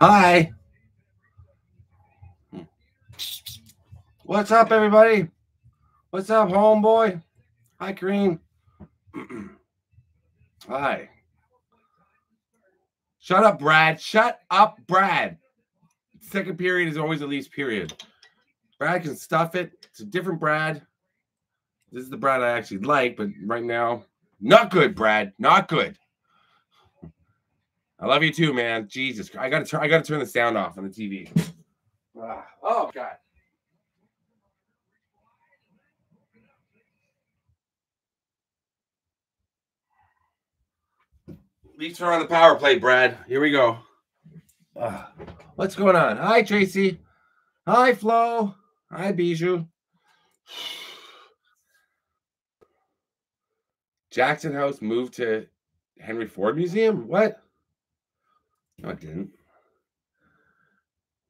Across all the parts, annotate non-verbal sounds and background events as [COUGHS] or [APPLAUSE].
Hi. What's up, everybody? What's up, homeboy? Hi, Kareem. [CLEARS THROAT] Hi. Shut up, Brad. Shut up, Brad. Second period is always the least period. Brad can stuff it. It's a different Brad. This is the Brad I actually like, but right now, not good, Brad. Not good. I love you too, man. Jesus, I gotta turn. I gotta turn the sound off on the TV. Ah, oh God. Leafs are on the power play, Brad. Here we go. Uh, what's going on? Hi, Tracy. Hi, Flo. Hi, Bijou. Jackson House moved to Henry Ford Museum? What? No, it didn't.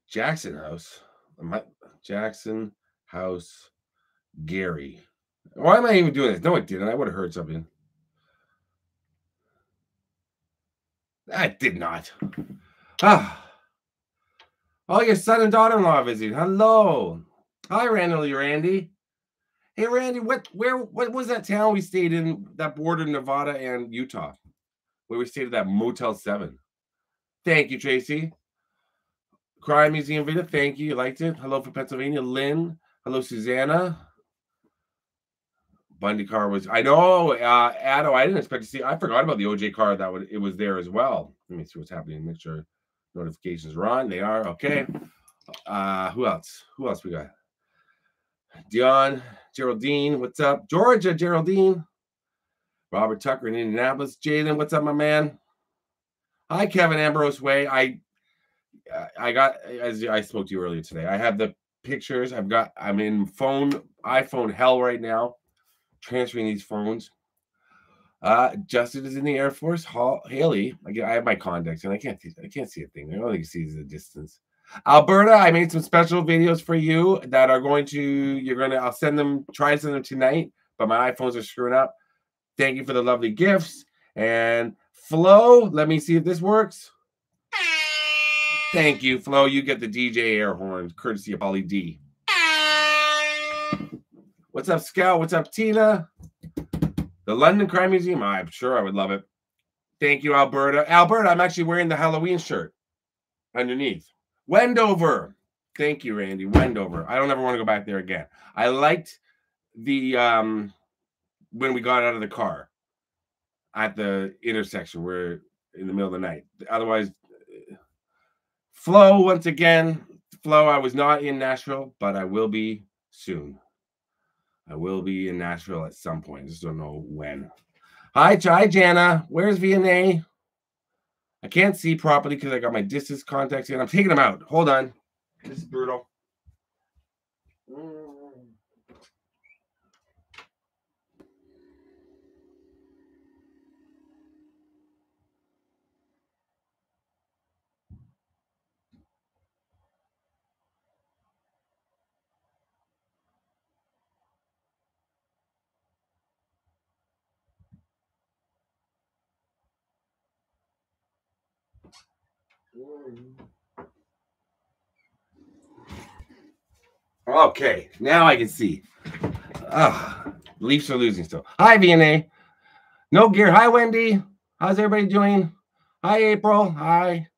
Jackson House. Jackson House Gary. Why am I even doing this? No, I didn't. I would have heard something. I did not. Ah. Oh, your son and daughter-in-law visiting. Hello. Hi, Randall. You Randy. Hey, Randy. What? Where? What was that town we stayed in that bordered Nevada and Utah, where we stayed at that Motel Seven? Thank you, Tracy. Crime Museum video. Thank you. You liked it. Hello from Pennsylvania, Lynn. Hello, Susanna. Bundy car was. I know, uh, Addo. I didn't expect to see. I forgot about the OJ car. That would it was there as well. Let me see what's happening. Make sure notifications are on. They are okay. Uh, who else? Who else we got? Dion, Geraldine, what's up? Georgia, Geraldine. Robert Tucker in Indianapolis. Jalen, what's up, my man? Hi, Kevin Ambrose Way. I I got as I spoke to you earlier today. I have the pictures. I've got I'm in phone iPhone hell right now transferring these phones. Uh, Justin is in the Air Force. Hall, Haley, I, have my contacts and I can't see. I can't see a thing. I only see the distance. Alberta, I made some special videos for you that are going to. You're gonna. I'll send them. Try and send them tonight. But my iPhones are screwing up. Thank you for the lovely gifts and Flo. Let me see if this works. Thank you, Flo. You get the DJ air horn, courtesy of Pauly D. What's up, Scout? What's up, Tina? The London Crime Museum. I'm sure I would love it. Thank you, Alberta. Alberta, I'm actually wearing the Halloween shirt underneath. Wendover. Thank you, Randy. Wendover. I don't ever want to go back there again. I liked the um when we got out of the car at the intersection where in the middle of the night. Otherwise, Flo once again. Flo, I was not in Nashville, but I will be soon. I will be in Nashville at some point. I Just don't know when. Hi, hi, Jana. Where's VNA? I can't see properly because I got my distance contacts in. I'm taking them out. Hold on. This is brutal. Mm. Okay, now I can see. Ah, Leafs are losing still. Hi, VNA. No gear. Hi, Wendy. How's everybody doing? Hi, April. Hi.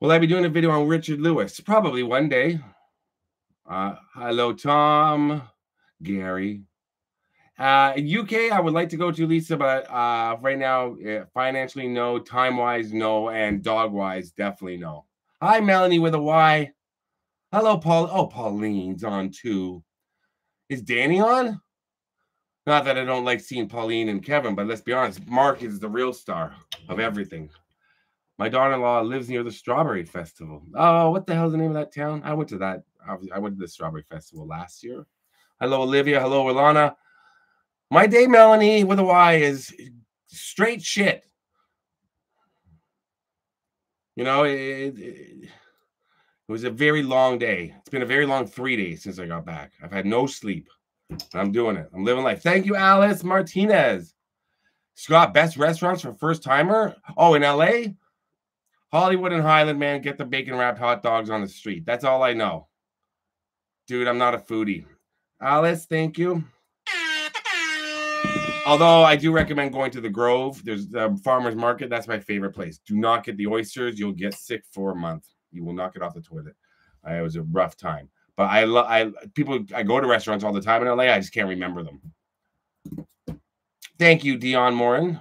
Will I be doing a video on Richard Lewis? Probably one day. Uh, hello, Tom, Gary. Uh, UK, I would like to go to Lisa, but uh, right now, financially, no. Time wise, no. And dog wise, definitely no. Hi, Melanie with a Y. Hello, Paul. Oh, Pauline's on too. Is Danny on? Not that I don't like seeing Pauline and Kevin, but let's be honest, Mark is the real star of everything. My daughter-in-law lives near the Strawberry Festival. Oh, what the hell's the name of that town? I went to that. I went to the Strawberry Festival last year. Hello, Olivia. Hello, Ilana. My day, Melanie, with a Y, is straight shit. You know, it, it, it, was a very long day. It's been a very long three days since I got back. I've had no sleep. I'm doing it. I'm living life. Thank you, Alice Martinez. Scott, best restaurants for first timer? Oh, in LA? Hollywood and Highland, man, get the bacon wrapped hot dogs on the street. That's all I know. Dude, I'm not a foodie. Alice, thank you. Although I do recommend going to the Grove. There's the farmer's market. That's my favorite place. Do not get the oysters. You'll get sick for a month. You will not get off the toilet. Uh, it was a rough time. But I love I people I go to restaurants all the time in LA. I just can't remember them. Thank you, Dion Morin.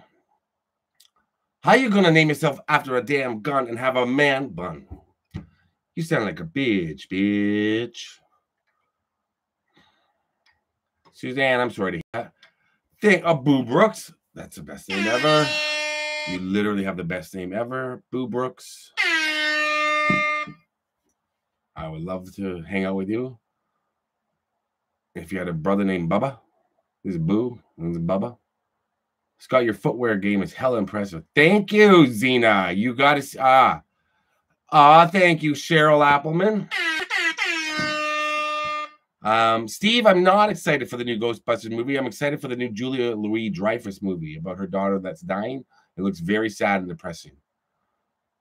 How are you gonna name yourself after a damn gun and have a man bun? You sound like a bitch, bitch. Suzanne, I'm sorry to hear that. Think of Boo Brooks. That's the best name ever. You [LAUGHS] literally have the best name ever, Boo Brooks. I would love to hang out with you. If you had a brother named Bubba, this is Boo, this is Bubba. Scott, your footwear game is hella impressive. Thank you, Zena. You got to ah. Ah, thank you, Cheryl Appleman. Um, Steve, I'm not excited for the new Ghostbusters movie. I'm excited for the new Julia Louis Dreyfus movie about her daughter that's dying. It looks very sad and depressing.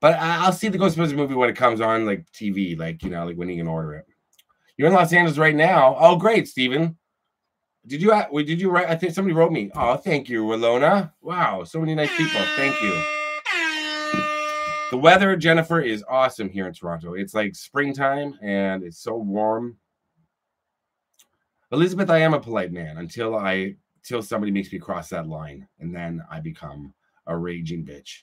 But I'll see the Ghostbusters movie when it comes on like TV, like you know, like when you can order it. You're in Los Angeles right now. Oh, great, Steven. Did you did you write? I think somebody wrote me. Oh, thank you, Walona. Wow, so many nice people. Thank you. The weather, Jennifer, is awesome here in Toronto. It's like springtime and it's so warm. Elizabeth, I am a polite man until I until somebody makes me cross that line, and then I become a raging bitch.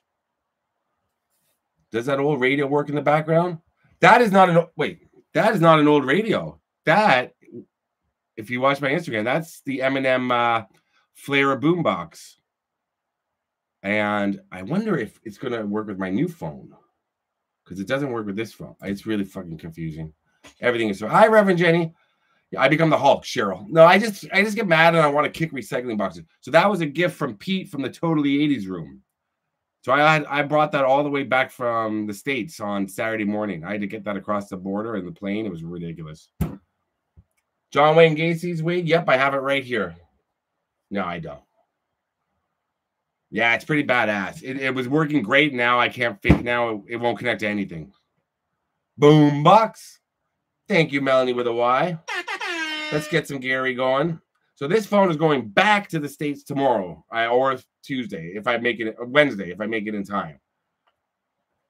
Does that old radio work in the background? That is not an wait. That is not an old radio. That if you watch my Instagram, that's the Eminem uh, Flare boombox. And I wonder if it's going to work with my new phone because it doesn't work with this phone. It's really fucking confusing. Everything is so. Hi, Reverend Jenny. I become the Hulk, Cheryl. No, I just I just get mad and I want to kick recycling boxes. So that was a gift from Pete from the Totally 80s room. So I had I brought that all the way back from the States on Saturday morning. I had to get that across the border in the plane. It was ridiculous. John Wayne Gacy's wig? Yep, I have it right here. No, I don't. Yeah, it's pretty badass. It, it was working great. Now I can't fit. Now it, it won't connect to anything. Boom box. Thank you, Melanie with a Y. Let's get some Gary going. So this phone is going back to the states tomorrow, or Tuesday if I make it Wednesday if I make it in time.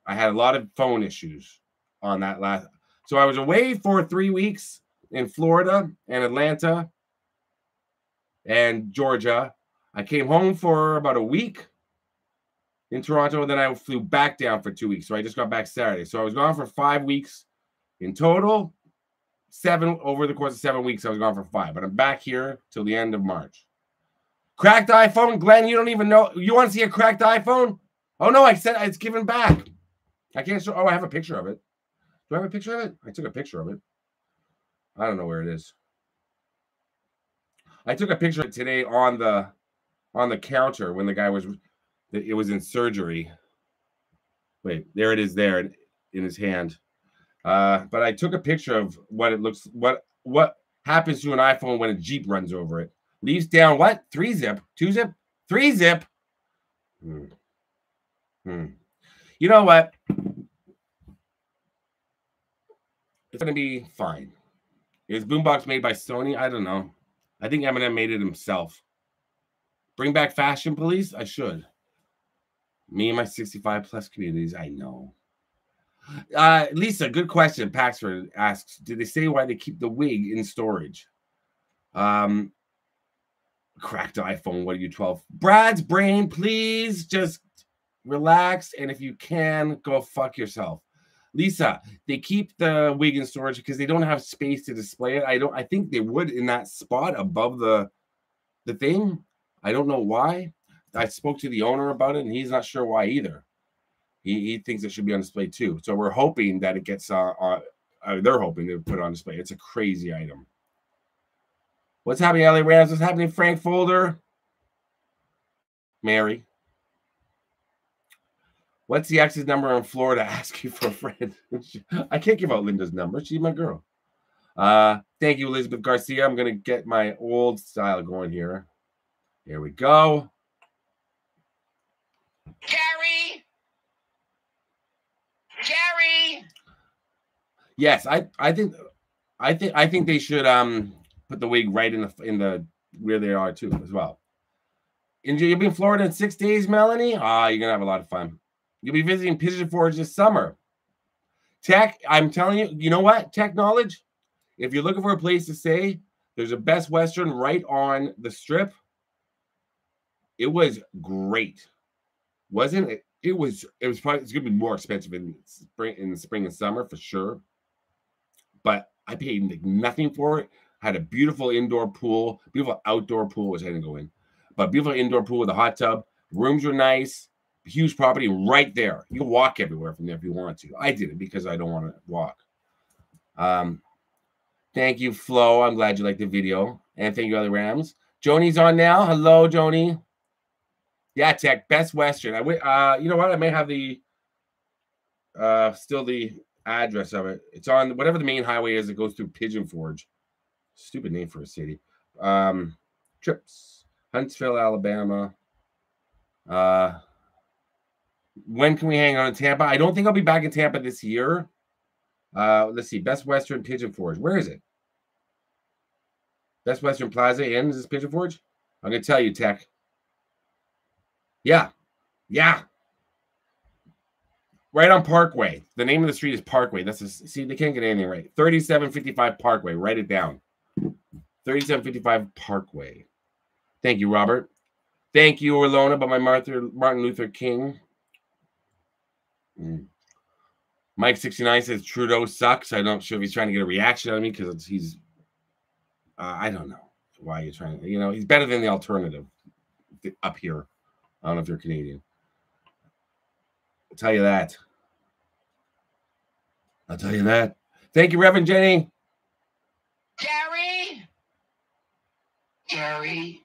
I had a lot of phone issues on that last. So I was away for three weeks in Florida and Atlanta and Georgia. I came home for about a week in Toronto, and then I flew back down for two weeks. So I just got back Saturday. So I was gone for five weeks in total. Seven over the course of seven weeks, I was gone for five, but I'm back here till the end of March. Cracked iPhone, Glenn. You don't even know. You want to see a cracked iPhone? Oh no, I said it's given back. I can't show. Oh, I have a picture of it. Do I have a picture of it? I took a picture of it. I don't know where it is. I took a picture of it today on the on the counter when the guy was it was in surgery. Wait, there it is there in his hand. Uh, but I took a picture of what it looks what what happens to an iPhone when a Jeep runs over it. Leaves down what? Three zip, two zip, three zip. Hmm. Hmm. You know what? It's gonna be fine. Is Boombox made by Sony? I don't know. I think Eminem made it himself. Bring back Fashion Police? I should. Me and my 65 plus communities, I know. Uh, Lisa, good question. Paxford asks, did they say why they keep the wig in storage? Um, cracked iPhone. What are you, 12? Brad's brain, please just relax. And if you can, go fuck yourself. Lisa, they keep the wig in storage because they don't have space to display it. I don't I think they would in that spot above the the thing. I don't know why. I spoke to the owner about it and he's not sure why either. He, he thinks it should be on display too. So we're hoping that it gets uh, uh, uh they're hoping to put it on display. It's a crazy item. What's happening, LA Rams? What's happening, Frank Folder? Mary. What's the ex's number in Florida? [LAUGHS] Ask you for a friend. [LAUGHS] I can't give out Linda's number. She's my girl. Uh, thank you, Elizabeth Garcia. I'm gonna get my old style going here. Here we go. Gary. Gary. Yes, I I think I think I think they should um put the wig right in the in the where they are too as well. And you'll be in Florida in six days, Melanie. Ah, you're gonna have a lot of fun. You'll be visiting Pigeon Forge this summer. Tech, I'm telling you, you know what? Tech knowledge. If you're looking for a place to stay, there's a Best Western right on the strip. It was great, wasn't it? It was. It was probably. It's gonna be more expensive in spring, in the spring and summer for sure. But I paid like nothing for it. Had a beautiful indoor pool, beautiful outdoor pool, which I didn't go in, but beautiful indoor pool with a hot tub. Rooms were nice huge property right there. You can walk everywhere from there if you want to. I did it because I don't want to walk. Um, thank you, Flo. I'm glad you liked the video. And thank you, other Rams. Joni's on now. Hello, Joni. Yeah, Tech, Best Western. I uh, you know what? I may have the uh still the address of it. It's on whatever the main highway is that goes through Pigeon Forge. Stupid name for a city. Um, trips, Huntsville, Alabama. Uh, when can we hang out in Tampa? I don't think I'll be back in Tampa this year. Uh, let's see. Best Western Pigeon Forge. Where is it? Best Western Plaza Inn. Is this Pigeon Forge? I'm gonna tell you, Tech. Yeah, yeah. Right on Parkway. The name of the street is Parkway. That's a, see, they can't get anything right. 3755 Parkway. Write it down. 3755 Parkway. Thank you, Robert. Thank you, Orlona, by my Martha, Martin Luther King. Mm. Mike sixty nine says Trudeau sucks. I'm not sure if he's trying to get a reaction out of me because he's. Uh, I don't know why you're trying to. You know, he's better than the alternative up here. I don't know if you're Canadian. I'll tell you that. I'll tell you that. Thank you, Reverend Jenny. Jerry. Jerry.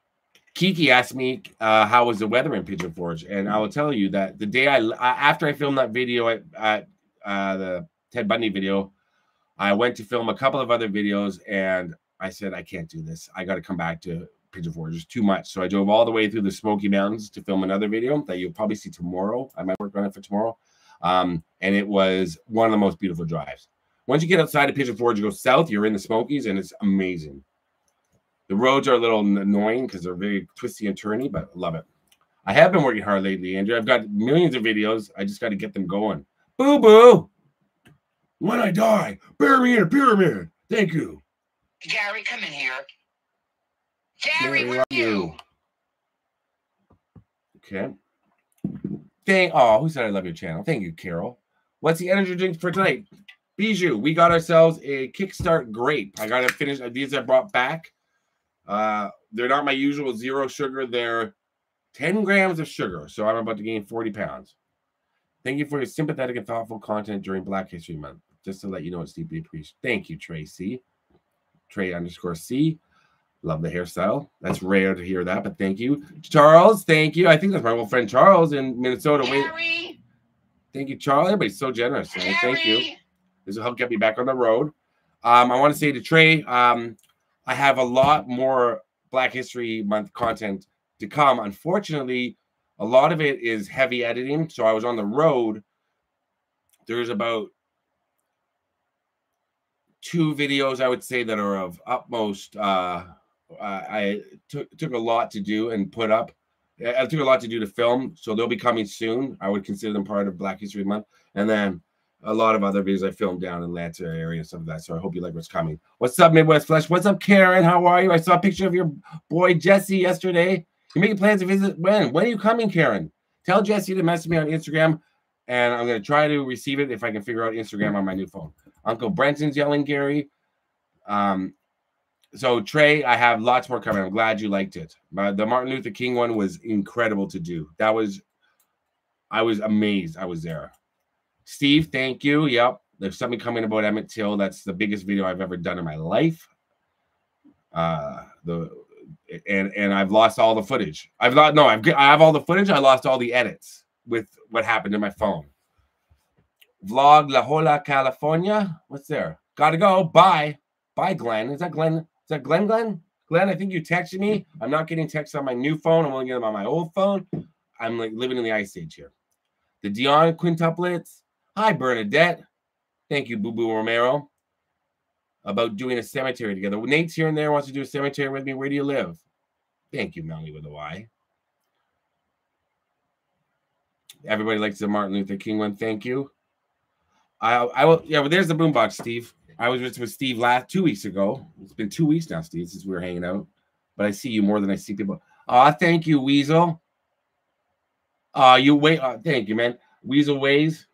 Kiki asked me uh, how was the weather in Pigeon Forge, and I will tell you that the day I after I filmed that video at, at uh, the Ted Bundy video, I went to film a couple of other videos, and I said I can't do this. I got to come back to Pigeon Forge. It's too much. So I drove all the way through the Smoky Mountains to film another video that you'll probably see tomorrow. I might work on it for tomorrow, um, and it was one of the most beautiful drives. Once you get outside of Pigeon Forge, you go south, you're in the Smokies, and it's amazing. The roads are a little annoying because they're very twisty and turny, but I love it. I have been working hard lately, Andrew. I've got millions of videos. I just got to get them going. Boo boo. When I die, bury me in a pyramid. Thank you. Gary, come in here. Gary, where are you? Okay. Thank oh, who said I love your channel? Thank you, Carol. What's the energy drink for tonight? Bijou, we got ourselves a Kickstart grape. I gotta finish these I brought back. Uh, they're not my usual zero sugar. They're 10 grams of sugar. So I'm about to gain 40 pounds. Thank you for your sympathetic and thoughtful content during Black History Month. Just to let you know, it's deeply appreciated. Thank you, Tracy. Trey underscore C. Love the hairstyle. That's rare to hear that, but thank you. Charles, thank you. I think that's my old friend Charles in Minnesota. Wait. Thank you, Charles. Everybody's so generous. Thank you. This will help get me back on the road. Um, I want to say to Trey, um, I have a lot more Black History Month content to come. Unfortunately, a lot of it is heavy editing. So I was on the road. There's about two videos I would say that are of utmost. Uh, I took took a lot to do and put up. I took a lot to do to film, so they'll be coming soon. I would consider them part of Black History Month, and then a lot of other videos I filmed down in Lancer area and stuff like that. So I hope you like what's coming. What's up, Midwest Flesh? What's up, Karen? How are you? I saw a picture of your boy Jesse yesterday. You making plans to visit when? When are you coming, Karen? Tell Jesse to message me on Instagram, and I'm gonna try to receive it if I can figure out Instagram on my new phone. Uncle Brenton's yelling, Gary. Um, so Trey, I have lots more coming. I'm glad you liked it. The Martin Luther King one was incredible to do. That was I was amazed. I was there. Steve, thank you. Yep. There's something coming about Emmett Till. That's the biggest video I've ever done in my life. Uh, the and and I've lost all the footage. I've not no, I've I have all the footage. I lost all the edits with what happened to my phone. Vlog La Jolla, California. What's there? Gotta go. Bye. Bye, Glenn. Is that Glenn? That Glenn Glenn? Glenn, I think you texted me. I'm not getting texts on my new phone. I'm only getting them on my old phone. I'm like living in the ice age here. The Dionne quintuplets. Hi, Bernadette. Thank you, Boo Boo Romero. About doing a cemetery together. Nate's here and there wants to do a cemetery with me. Where do you live? Thank you, Melanie with a Y. Everybody likes the Martin Luther King one. Thank you. I I will yeah, well, there's the boombox, Steve. I was with, with Steve last two weeks ago. It's been two weeks now, Steve, since we were hanging out. But I see you more than I see people. Ah, uh, thank you, Weasel. Uh you wait. Uh, thank you, man. Weasel ways.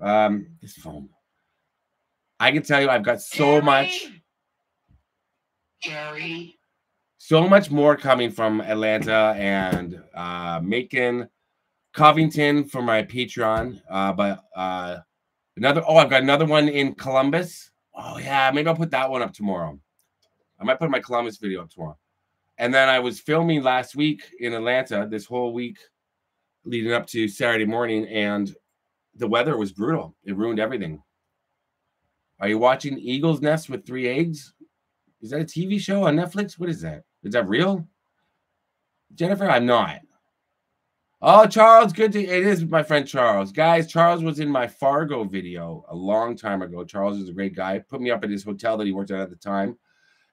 Um, this phone. I can tell you, I've got so Jerry. much, Jerry. so much more coming from Atlanta and uh Macon, Covington for my Patreon. Uh, but uh another oh, I've got another one in Columbus. Oh yeah, maybe I'll put that one up tomorrow. I might put my Columbus video up tomorrow. And then I was filming last week in Atlanta, this whole week leading up to Saturday morning, and the weather was brutal. It ruined everything. Are you watching Eagle's Nest with Three Eggs? Is that a TV show on Netflix? What is that? Is that real? Jennifer, I'm not. Oh, Charles, good to it is my friend Charles. Guys, Charles was in my Fargo video a long time ago. Charles is a great guy. Put me up at his hotel that he worked at at the time.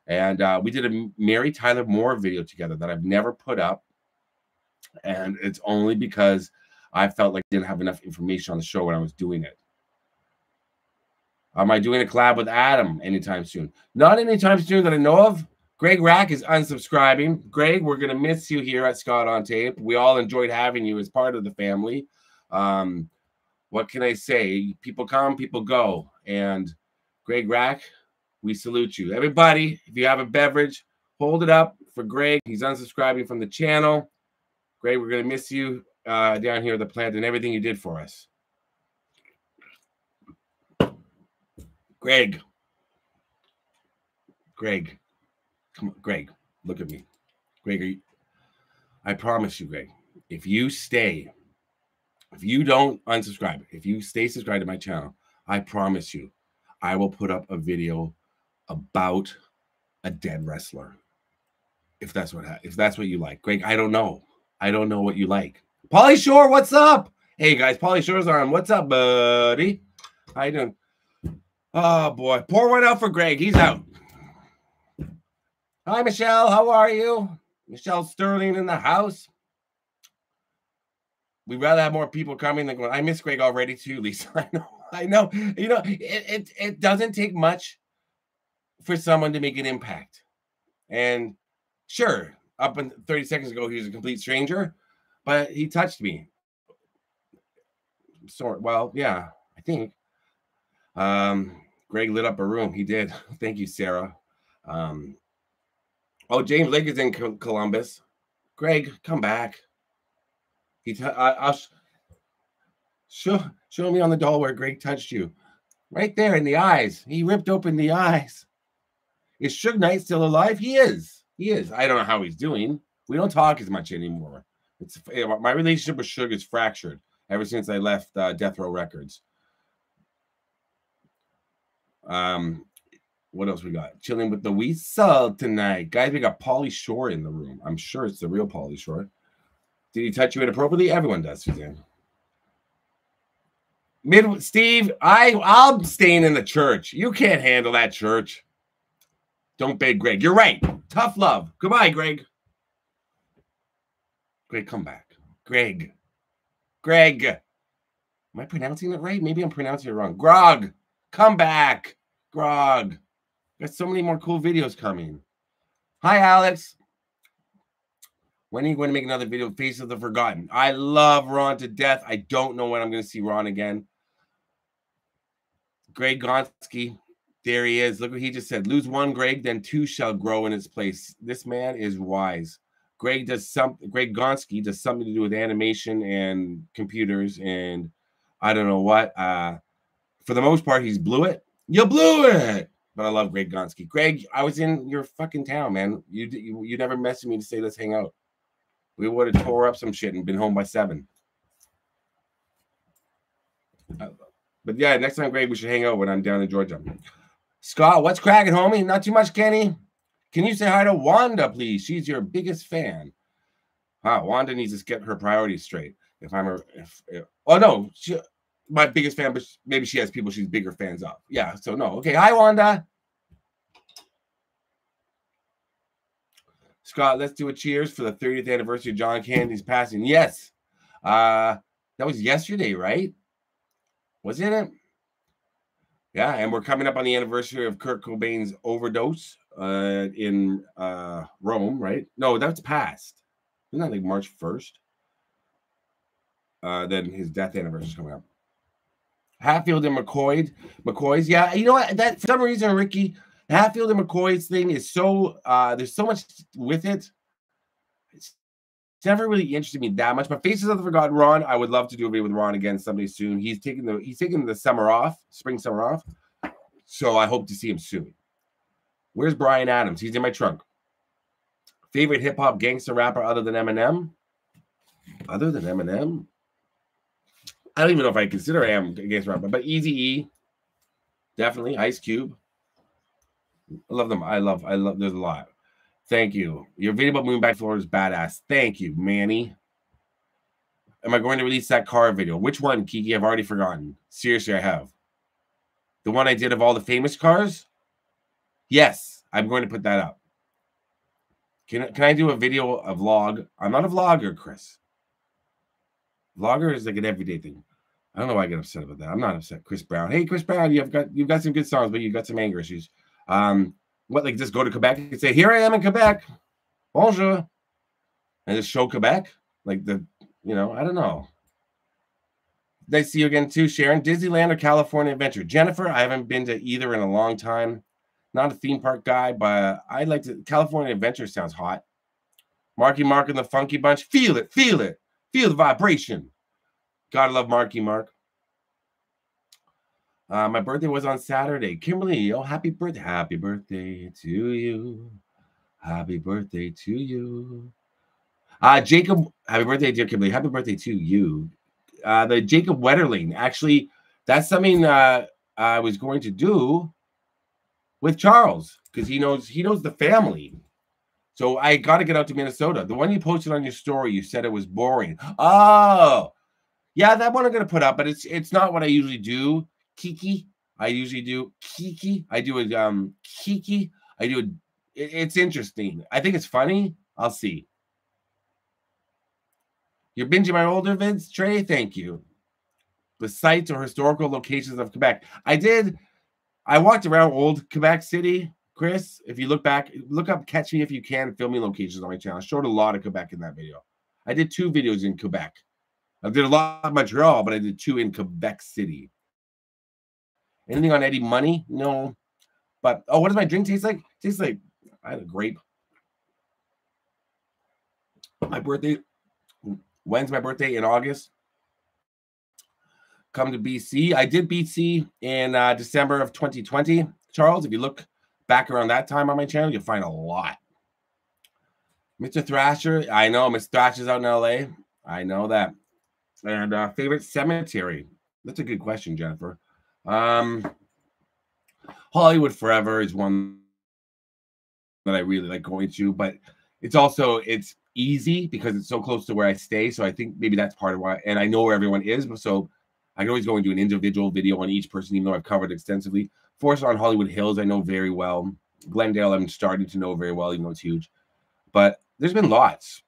And uh, we did a Mary Tyler Moore video together that I've never put up. And it's only because I felt like I didn't have enough information on the show when I was doing it. Am I doing a collab with Adam anytime soon? Not anytime soon that I know of. Greg Rack is unsubscribing. Greg, we're going to miss you here at Scott on Tape. We all enjoyed having you as part of the family. Um, what can I say? People come, people go. And Greg Rack, we salute you. Everybody, if you have a beverage, hold it up for Greg. He's unsubscribing from the channel. Greg, we're going to miss you uh, down here at the plant and everything you did for us. Greg. Greg. Come on, Greg, look at me. Greg, you, I promise you, Greg, if you stay, if you don't unsubscribe, if you stay subscribed to my channel, I promise you, I will put up a video about a dead wrestler. If that's what if that's what you like. Greg, I don't know. I don't know what you like. Pauly Shore, what's up? Hey guys, Pauly Shore's on. What's up, buddy? How you doing? Oh boy, pour one out for Greg. He's out. Hi, Michelle. How are you? Michelle Sterling in the house. We'd rather have more people coming than going. I miss Greg already too, Lisa. [LAUGHS] I know. I know. You know, it, it, it doesn't take much for someone to make an impact. And sure, up in 30 seconds ago, he was a complete stranger, but he touched me. Sort well, yeah, I think. Um, Greg lit up a room. He did. [LAUGHS] Thank you, Sarah. Um, oh, James Lake is in Co- Columbus. Greg, come back. He, t- I, I'll sh- show show me on the doll where Greg touched you, right there in the eyes. He ripped open the eyes. Is Suge Knight still alive? He is. He is. I don't know how he's doing. We don't talk as much anymore. It's my relationship with Suge is fractured ever since I left uh, Death Row Records. Um, what else we got? Chilling with the Weasel tonight, guys. We got Pauly Shore in the room. I'm sure it's the real Pauly Shore. Did he touch you inappropriately? Everyone does, Suzanne. Mid Steve, I I'm staying in the church. You can't handle that church. Don't beg Greg. You're right. Tough love. Goodbye, Greg. Greg, come back. Greg. Greg. Am I pronouncing it right? Maybe I'm pronouncing it wrong. Grog, come back. Grog. Got so many more cool videos coming. Hi, Alex. When are you going to make another video? Face of the Forgotten. I love Ron to death. I don't know when I'm going to see Ron again. Greg Gonski. There he is. Look what he just said. Lose one, Greg, then two shall grow in its place. This man is wise. Greg does some. Greg Gonski does something to do with animation and computers, and I don't know what. Uh, for the most part, he's blew it. You blew it. But I love Greg Gonski. Greg, I was in your fucking town, man. You you, you never messaged me to say let's hang out. We would have tore up some shit and been home by seven. Uh, but yeah, next time, Greg, we should hang out when I'm down in Georgia. Scott, what's cracking, homie? Not too much, Kenny. Can you say hi to Wanda, please? She's your biggest fan. Wow, Wanda needs to get her priorities straight. If I'm a, if, if oh no, she, my biggest fan, but maybe she has people she's bigger fans of. Yeah, so no. Okay, hi Wanda. Scott, let's do a cheers for the 30th anniversary of John Candy's passing. Yes. Uh that was yesterday, right? Wasn't it? Yeah, and we're coming up on the anniversary of Kurt Cobain's overdose uh in uh Rome, right? No, that's past. Isn't that like March 1st? Uh then his death anniversary is coming up. Hatfield and McCoy. McCoy's, yeah. You know what? That for some reason, Ricky, Hatfield and McCoy's thing is so uh there's so much with it. It's never really interested me that much. But Faces of the Forgotten Ron, I would love to do a video with Ron again someday soon. He's taking the he's taking the summer off, spring summer off. So I hope to see him soon. Where's Bryan Adams? He's in my trunk. Favorite hip hop gangster rapper other than Eminem? Other than Eminem? I don't even know if I consider him against rapper, but Easy E, definitely Ice Cube. I love them. I love. I love. There's a lot. Thank you. Your video about moving back to Florida is badass. Thank you, Manny. Am I going to release that car video? Which one, Kiki? I've already forgotten. Seriously, I have. The one I did of all the famous cars? Yes, I'm going to put that up. Can, can I do a video, a vlog? I'm not a vlogger, Chris. Vlogger is like an everyday thing. I don't know why I get upset about that. I'm not upset. Chris Brown. Hey, Chris Brown, you've got you've got some good songs, but you've got some anger issues. Um, what like just go to Quebec and say, Here I am in Quebec. Bonjour. And just show Quebec. Like the, you know, I don't know. Nice to see you again too, Sharon. Disneyland or California Adventure? Jennifer, I haven't been to either in a long time. Not a theme park guy, but I'd like to. California Adventure sounds hot. Marky Mark and the Funky Bunch. Feel it, feel it. Feel the vibration. Gotta love Marky Mark. Uh, my birthday was on Saturday. Kimberly, oh, happy birthday. Happy birthday to you. Happy birthday to you. Uh, Jacob, happy birthday, dear Kimberly. Happy birthday to you. Uh, the Jacob Wetterling. Actually, that's something uh, I was going to do with Charles because he knows he knows the family. So I got to get out to Minnesota. The one you posted on your story, you said it was boring. Oh, yeah, that one I'm gonna put up, but it's it's not what I usually do. Kiki, I usually do Kiki. I do a um Kiki. I do a. It, it's interesting. I think it's funny. I'll see. You're binging my older vids, Trey. Thank you. The sites or historical locations of Quebec. I did. I walked around old Quebec City Chris, if you look back, look up Catch Me If You Can filming locations on my channel. I showed a lot of Quebec in that video. I did two videos in Quebec. I did a lot of Montreal, but I did two in Quebec City. Anything on Eddie Money? No. But oh, what does my drink taste like? It tastes like I had a grape. My birthday. When's my birthday? In August. Come to BC. I did BC in uh, December of 2020. Charles, if you look back around that time on my channel, you'll find a lot. Mr. Thrasher, I know Mr. Thrasher's out in LA. I know that. And uh, favorite cemetery? That's a good question, Jennifer. Um, Hollywood Forever is one that I really like going to, but it's also it's easy because it's so close to where I stay. So I think maybe that's part of why. And I know where everyone is, so I can always go and do an individual video on each person, even though I've covered extensively. Forest Lawn Hollywood Hills, I know very well. Glendale, I'm starting to know very well, even though it's huge. But there's been lots.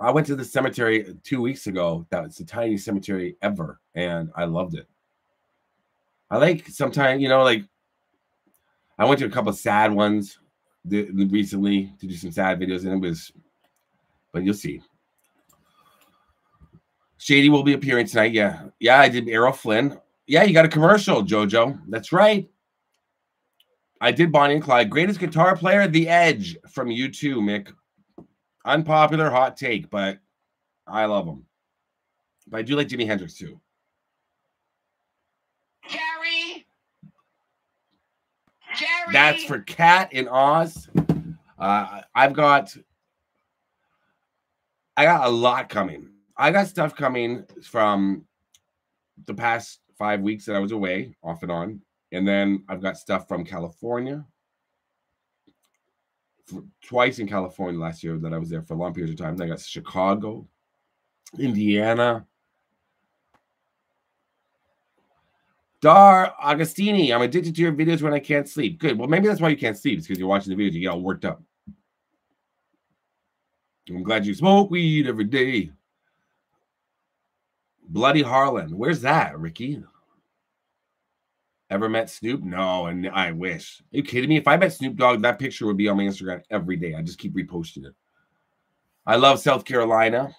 I went to the cemetery two weeks ago. That was the tiniest cemetery ever, and I loved it. I like sometimes, you know, like I went to a couple sad ones recently to do some sad videos, and it was, but you'll see. Shady will be appearing tonight. Yeah, yeah, I did Errol Flynn. Yeah, you got a commercial, Jojo. That's right. I did Bonnie and Clyde. Greatest guitar player, The Edge from U2, Mick. Unpopular hot take, but I love him. But I do like Jimi Hendrix too. Gary. Gary. That's for Cat in Oz. Uh, I've got, I got a lot coming. I got stuff coming from the past five weeks that I was away, off and on, and then I've got stuff from California. For, twice in California last year that I was there for long periods of time. Then I got Chicago, Indiana, Dar Agostini, I'm addicted to your videos when I can't sleep. Good. Well, maybe that's why you can't sleep. It's because you're watching the videos, you get all worked up. I'm glad you smoke weed every day. Bloody Harlan. Where's that, Ricky? Ever met Snoop? No, and I wish. Are you kidding me? If I met Snoop Dogg, that picture would be on my Instagram every day. I just keep reposting it. I love South Carolina.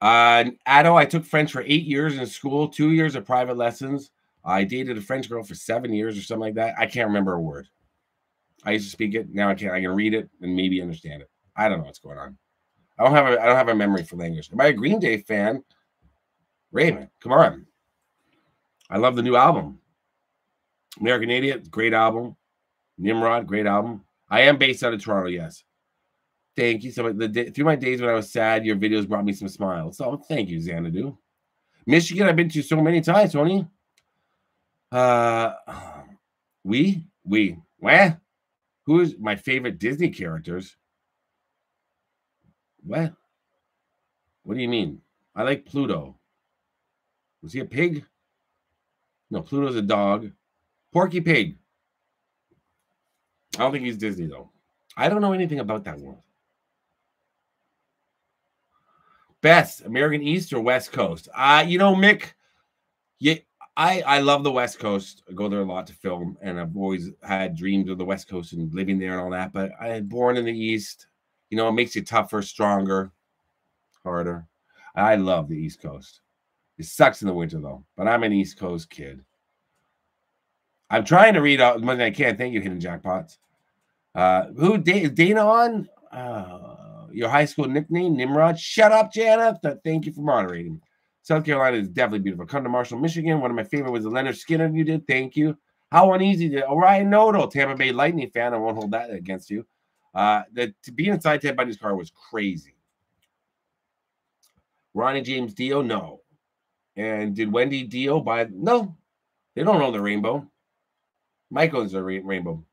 Uh, Addo, I took French for eight years in school, two years of private lessons. I dated a French girl for seven years or something like that. I can't remember a word. I used to speak it. Now I can't. I can read it and maybe understand it. I don't know what's going on. I don't have a. I don't have a memory for language. Am I a Green Day fan? Raymond, come on. I love the new album. American Idiot, great album. Nimrod, great album. I am based out of Toronto, yes. Thank you so. The through my days when I was sad, your videos brought me some smiles. So thank you, Xanadu. Michigan, I've been to so many times, Tony. Uh, [SIGHS] we, we, where? Who's my favorite Disney characters? What? What do you mean? I like Pluto. Was he a pig? No, Pluto's a dog. Porky Pig. I don't think he's Disney though. I don't know anything about that world. Best American East or West Coast? Uh, you know, Mick, yeah, I I love the West Coast. I go there a lot to film, and I've always had dreams of the West Coast and living there and all that. But I born in the East. You know, it makes you tougher, stronger, harder. I love the East Coast. It sucks in the winter though, but I'm an East Coast kid. I'm trying to read out as much as I can. Thank you, Hidden Jackpots. Uh, who Dana on? Uh, your high school nickname, Nimrod. Shut up, Jana. Thank you for moderating. South Carolina is definitely beautiful. Come to Marshall, Michigan. One of my favorite was the Lynyrd Skynyrd you did. Thank you. How uneasy did Orion Noto, Tampa Bay Lightning fan. I won't hold that against you. Uh, the, to be inside Ted Bundy's car was crazy. Ronnie James Dio, no. And did Wendy Dio buy? No, they don't own the rainbow. Michael's a rainbow.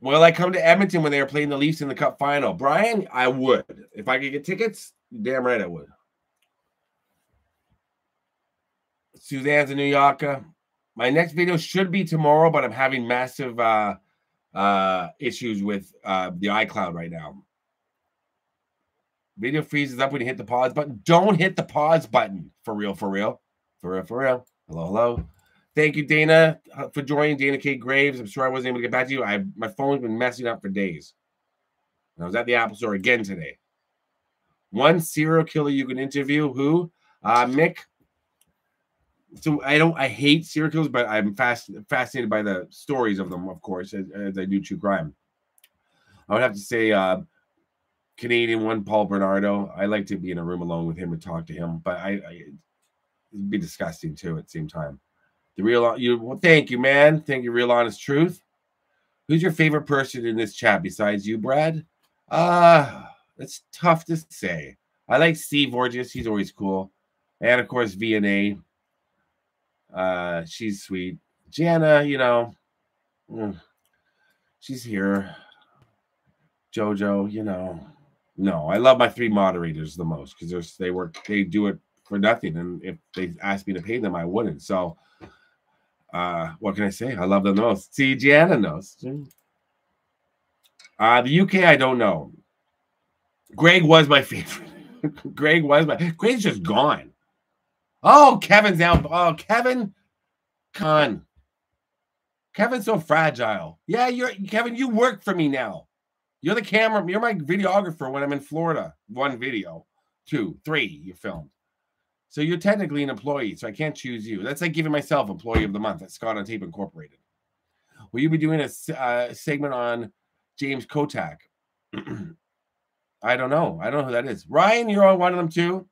Will I come to Edmonton when they are playing the Leafs in the Cup final? Brian, I would. If I could get tickets, damn right I would. Suzanne's in New York. My next video should be tomorrow, but I'm having massive uh, uh, issues with uh, the iCloud right now. Video freezes up when you hit the pause button. Don't hit the pause button. For real, for real. For real, for real. Hello, hello. Thank you, Dana, uh, for joining. Dana K. Graves. I'm sorry I wasn't able to get back to you. I my phone's been messing up for days. I was at the Apple Store again today. One serial killer you can interview. Who? Uh, Mick. So I don't. I hate serial killers, but I'm fast, fascinated by the stories of them, of course, as, as I do true crime. I would have to say, uh, Canadian one, Paul Bernardo. I like to be in a room alone with him and talk to him, but I, I it'd be disgusting too at the same time. The real you well, thank you, man. Thank you, real honest truth. Who's your favorite person in this chat besides you, Brad? Uh it's tough to say. I like Steve Vorgis, he's always cool. And of course, VNA. Uh, she's sweet. Jana, you know, mm, she's here. Jojo, you know. No, I love my three moderators the most because they work, they do it for nothing. And if they asked me to pay them, I wouldn't. So uh, what can I say? I love them the most. See, Gianna knows. Uh, the UK, I don't know. Greg was my [LAUGHS] favorite. Greg was my. Greg's just gone. Oh, Kevin's out. Oh, Kevin, con. Kevin's so fragile. Yeah, you're Kevin. You work for me now. You're the camera. You're my videographer when I'm in Florida. One video, two, three. You filmed. So you're technically an employee, so I can't choose you. That's like giving myself employee of the month at Scott on Tape Incorporated. Will you be doing a uh, segment on James Kottak. [CLEARS THROAT] I don't know. I don't know who that is. Ryan, you're on one of them too.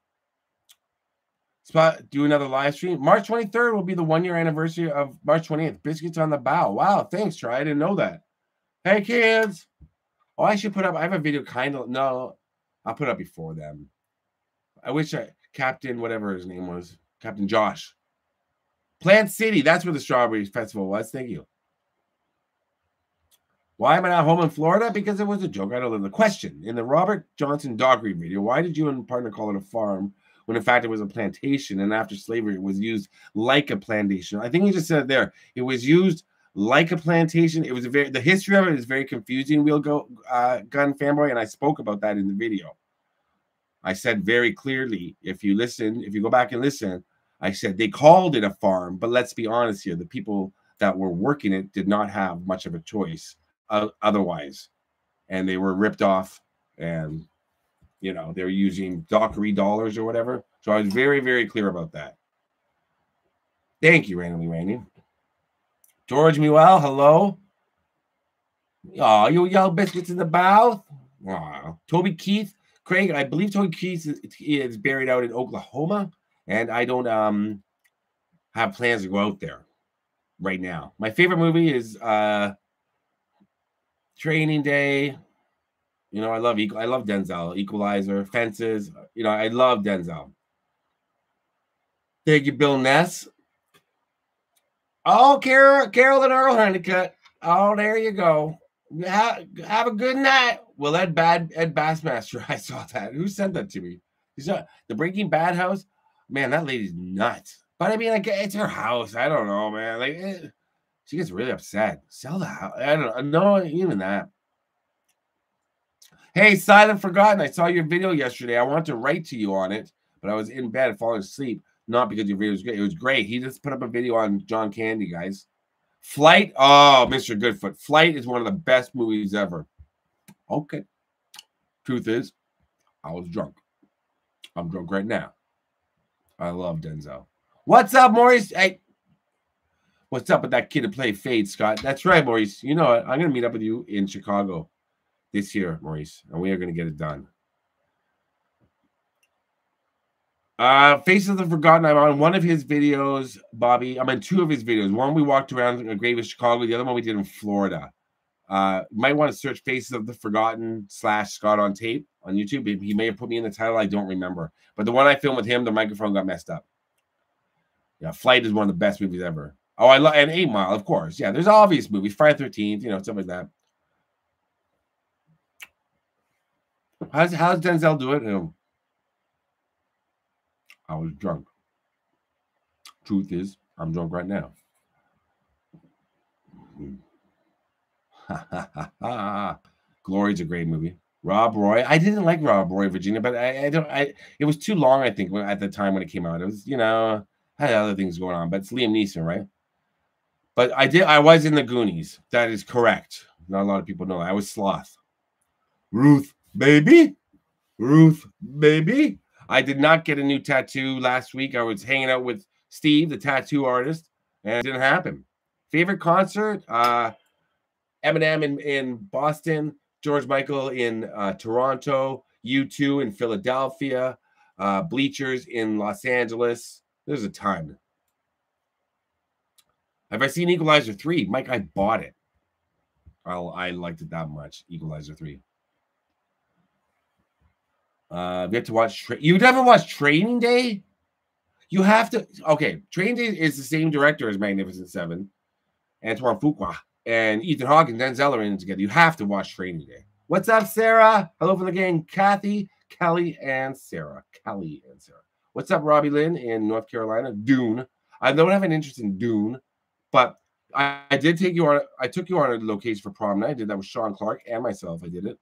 Spot do another live stream. March 23rd will be the one year anniversary of March 28th. Biscuits on the bow. Wow, thanks, Try. I didn't know that. Hey kids. Oh, I should put up. I have a video kind of no, I'll put up before them. I wish I Captain, whatever his name was, Captain Josh. Plant City, that's where the Strawberry Festival was. Thank you. Why am I not home in Florida? Because it was a joke. I don't know the question. In the Robert Johnson Dockery video, why did you and partner call it a farm when in fact it was a plantation and after slavery it was used like a plantation? I think he just said it there. It was used like a plantation. It was a very the history of it is very confusing, Wheel Go uh, Gun Fanboy, and I spoke about that in the video. I said very clearly, if you listen, if you go back and listen, I said they called it a farm, but let's be honest here, the people that were working it did not have much of a choice uh, otherwise, and they were ripped off, and you know they're using Dockery dollars or whatever. So I was very, very clear about that. Thank you, randomly Randy. George Mewell, hello. Oh, you yell biscuits in the mouth. Wow. Toby Keith, Craig, I believe Toby Keith is, is buried out in Oklahoma, and I don't um have plans to go out there right now. My favorite movie is uh Training Day. You know, I love I love Denzel, Equalizer, Fences. You know, I love Denzel. Thank you, Bill Ness. Oh, Carol, Carol, Carolyn Earl Honeycutt. Oh, there you go. Have, have a good night. Well, Ed Bad Ed Bassmaster. [LAUGHS] I saw that. Who sent that to me? He's not the Breaking Bad house. Man, that lady's nuts. But I mean, like, it's her house. I don't know, man. Like, it, eh, she gets really upset. Sell the house. I don't know. Even that. Hey, Silent Forgotten. I saw your video yesterday. I wanted to write to you on it, but I was in bed falling asleep. Not because your video was great. It was great. He just put up a video on John Candy, guys. Flight. Oh, Mr. Goodfoot. Flight is one of the best movies ever. Okay. Truth is, I was drunk. I'm drunk right now. I love Denzel. What's up, Maurice? Hey, what's up with that kid to play Fade, Scott? That's right, Maurice. You know what? I'm going to meet up with you in Chicago this year, Maurice, and we are going to get it done. Uh, Faces of the Forgotten. I'm on one of his videos, Bobby. I'm in two of his videos. One we walked around a grave of Chicago. The other one we did in Florida. Uh, might want to search Faces of the Forgotten slash Scott on tape on YouTube. He may have put me in the title. I don't remember. But the one I filmed with him, the microphone got messed up. Yeah, Flight is one of the best movies ever. Oh, I love and Eight Mile, of course. Yeah, there's obvious movies, Friday Thirteenth, you know, stuff like that. How's how's Denzel do it? You know, I was drunk. Truth is, I'm drunk right now. [LAUGHS] Glory's a great movie. Rob Roy. I didn't like Rob Roy, Virginia, but I, I don't. I it was too long. I think at the time when it came out, it was you know had other things going on. But it's Liam Neeson, right? But I did. I was in the Goonies. That is correct. Not a lot of people know. I was Sloth. Ruth, baby. Ruth, baby. I did not get a new tattoo last week. I was hanging out with Steve, the tattoo artist, and it didn't happen. Favorite concert? Uh, Eminem in, in Boston, George Michael in uh, Toronto, U2 in Philadelphia, uh, Bleachers in Los Angeles. There's a ton. Have I seen Equalizer 3? Mike, I bought it. I'll, I liked it that much. Equalizer 3. Uh, we have to watch. You never watched Training Day? You have to. Okay, Training Day is the same director as Magnificent Seven, Antoine Fuqua, and Ethan Hawke and Denzel are in together. You have to watch Training Day. What's up, Sarah? Hello from the gang, Kathy, Kelly, and Sarah. Kelly and Sarah. What's up, Robbie Lynn in North Carolina? Dune. I don't have an interest in Dune, but I, I did take you on. I took you on a location for prom night. I did that with Sean Clark and myself. I did it.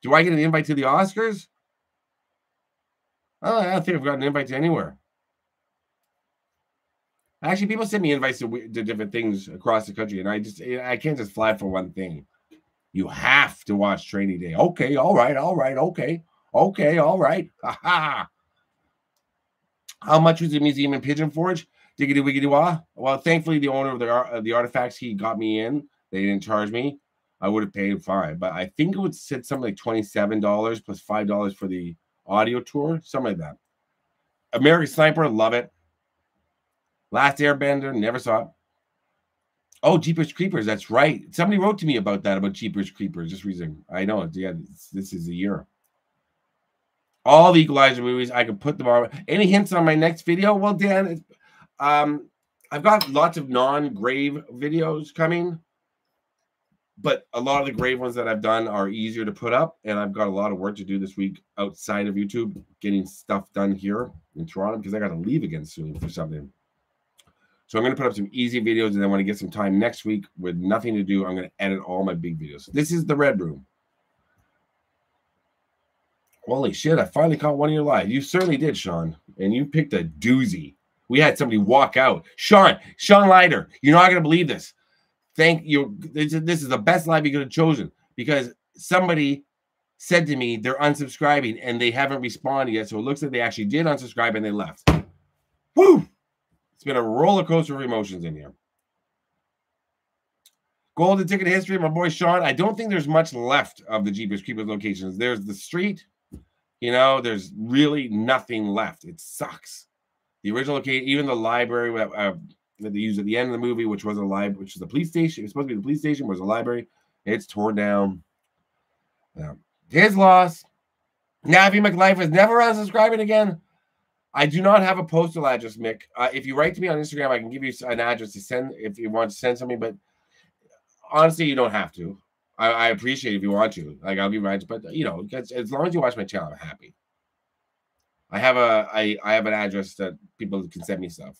Do I get an invite to the Oscars? Oh, I don't think I've gotten an invite to anywhere. Actually, people send me invites to, to, different things across the country, and I just eh, I can't just fly for one thing. You have to watch Training Day. Okay, all right, all right, okay, okay, all right. Ha ha. How much was the museum in Pigeon Forge? Diggity wiggity wah. Well, thankfully, the owner of the of uh, the artifacts he got me in. They didn't charge me. I would have paid fine. But I think it would sit something like $27 $5 for the audio tour, something like that. American Sniper, love it. Last Airbender, never saw it. Oh, Jeepers Creepers, that's right. Somebody wrote to me about that, about Jeepers Creepers, just recently. I know, yeah, this, is a year. All the Equalizer movies, I can put them on. Any hints on my next video? Well, Dan, um, I've got lots of non-grave videos coming but a lot of the grave ones that I've done are easier to put up, and I've got a lot of work to do this week outside of YouTube, getting stuff done here in Toronto because I got to leave again soon for something. So I'm going to put up some easy videos, and then when I get some time next week with nothing to do, I'm going to edit all my big videos. This is the Red Room. Holy shit! I finally caught one of your live. You certainly did, Sean, and you picked a doozy. We had somebody walk out. Sean, Sean Leiter, you're not going to believe this thank you. This is the best live you could have chosen because somebody said to me they're unsubscribing and they haven't responded yet. So it looks like they actually did unsubscribe and they left. Woo! It's been a roller coaster of emotions in here. Golden ticket history, my boy Sean. I don't think there's much left of the Jeepers Creepers locations. There's the street, you know, there's really nothing left. It sucks. The original location, even the library, uh, that they used at the end of the movie, which was a library, which is a police station. It was supposed to be the police station, was a library. It's torn down. Um, his loss. Navi McLife is never unsubscribing again. I do not have a postal address, Mick. Uh, if you write to me on Instagram, I can give you an address to send if you want to send something. But honestly, you don't have to. I, I appreciate if you want to. Like I'll be right, but you know, as long as you watch my channel, I'm happy. I have a I I have an address that people can send me stuff.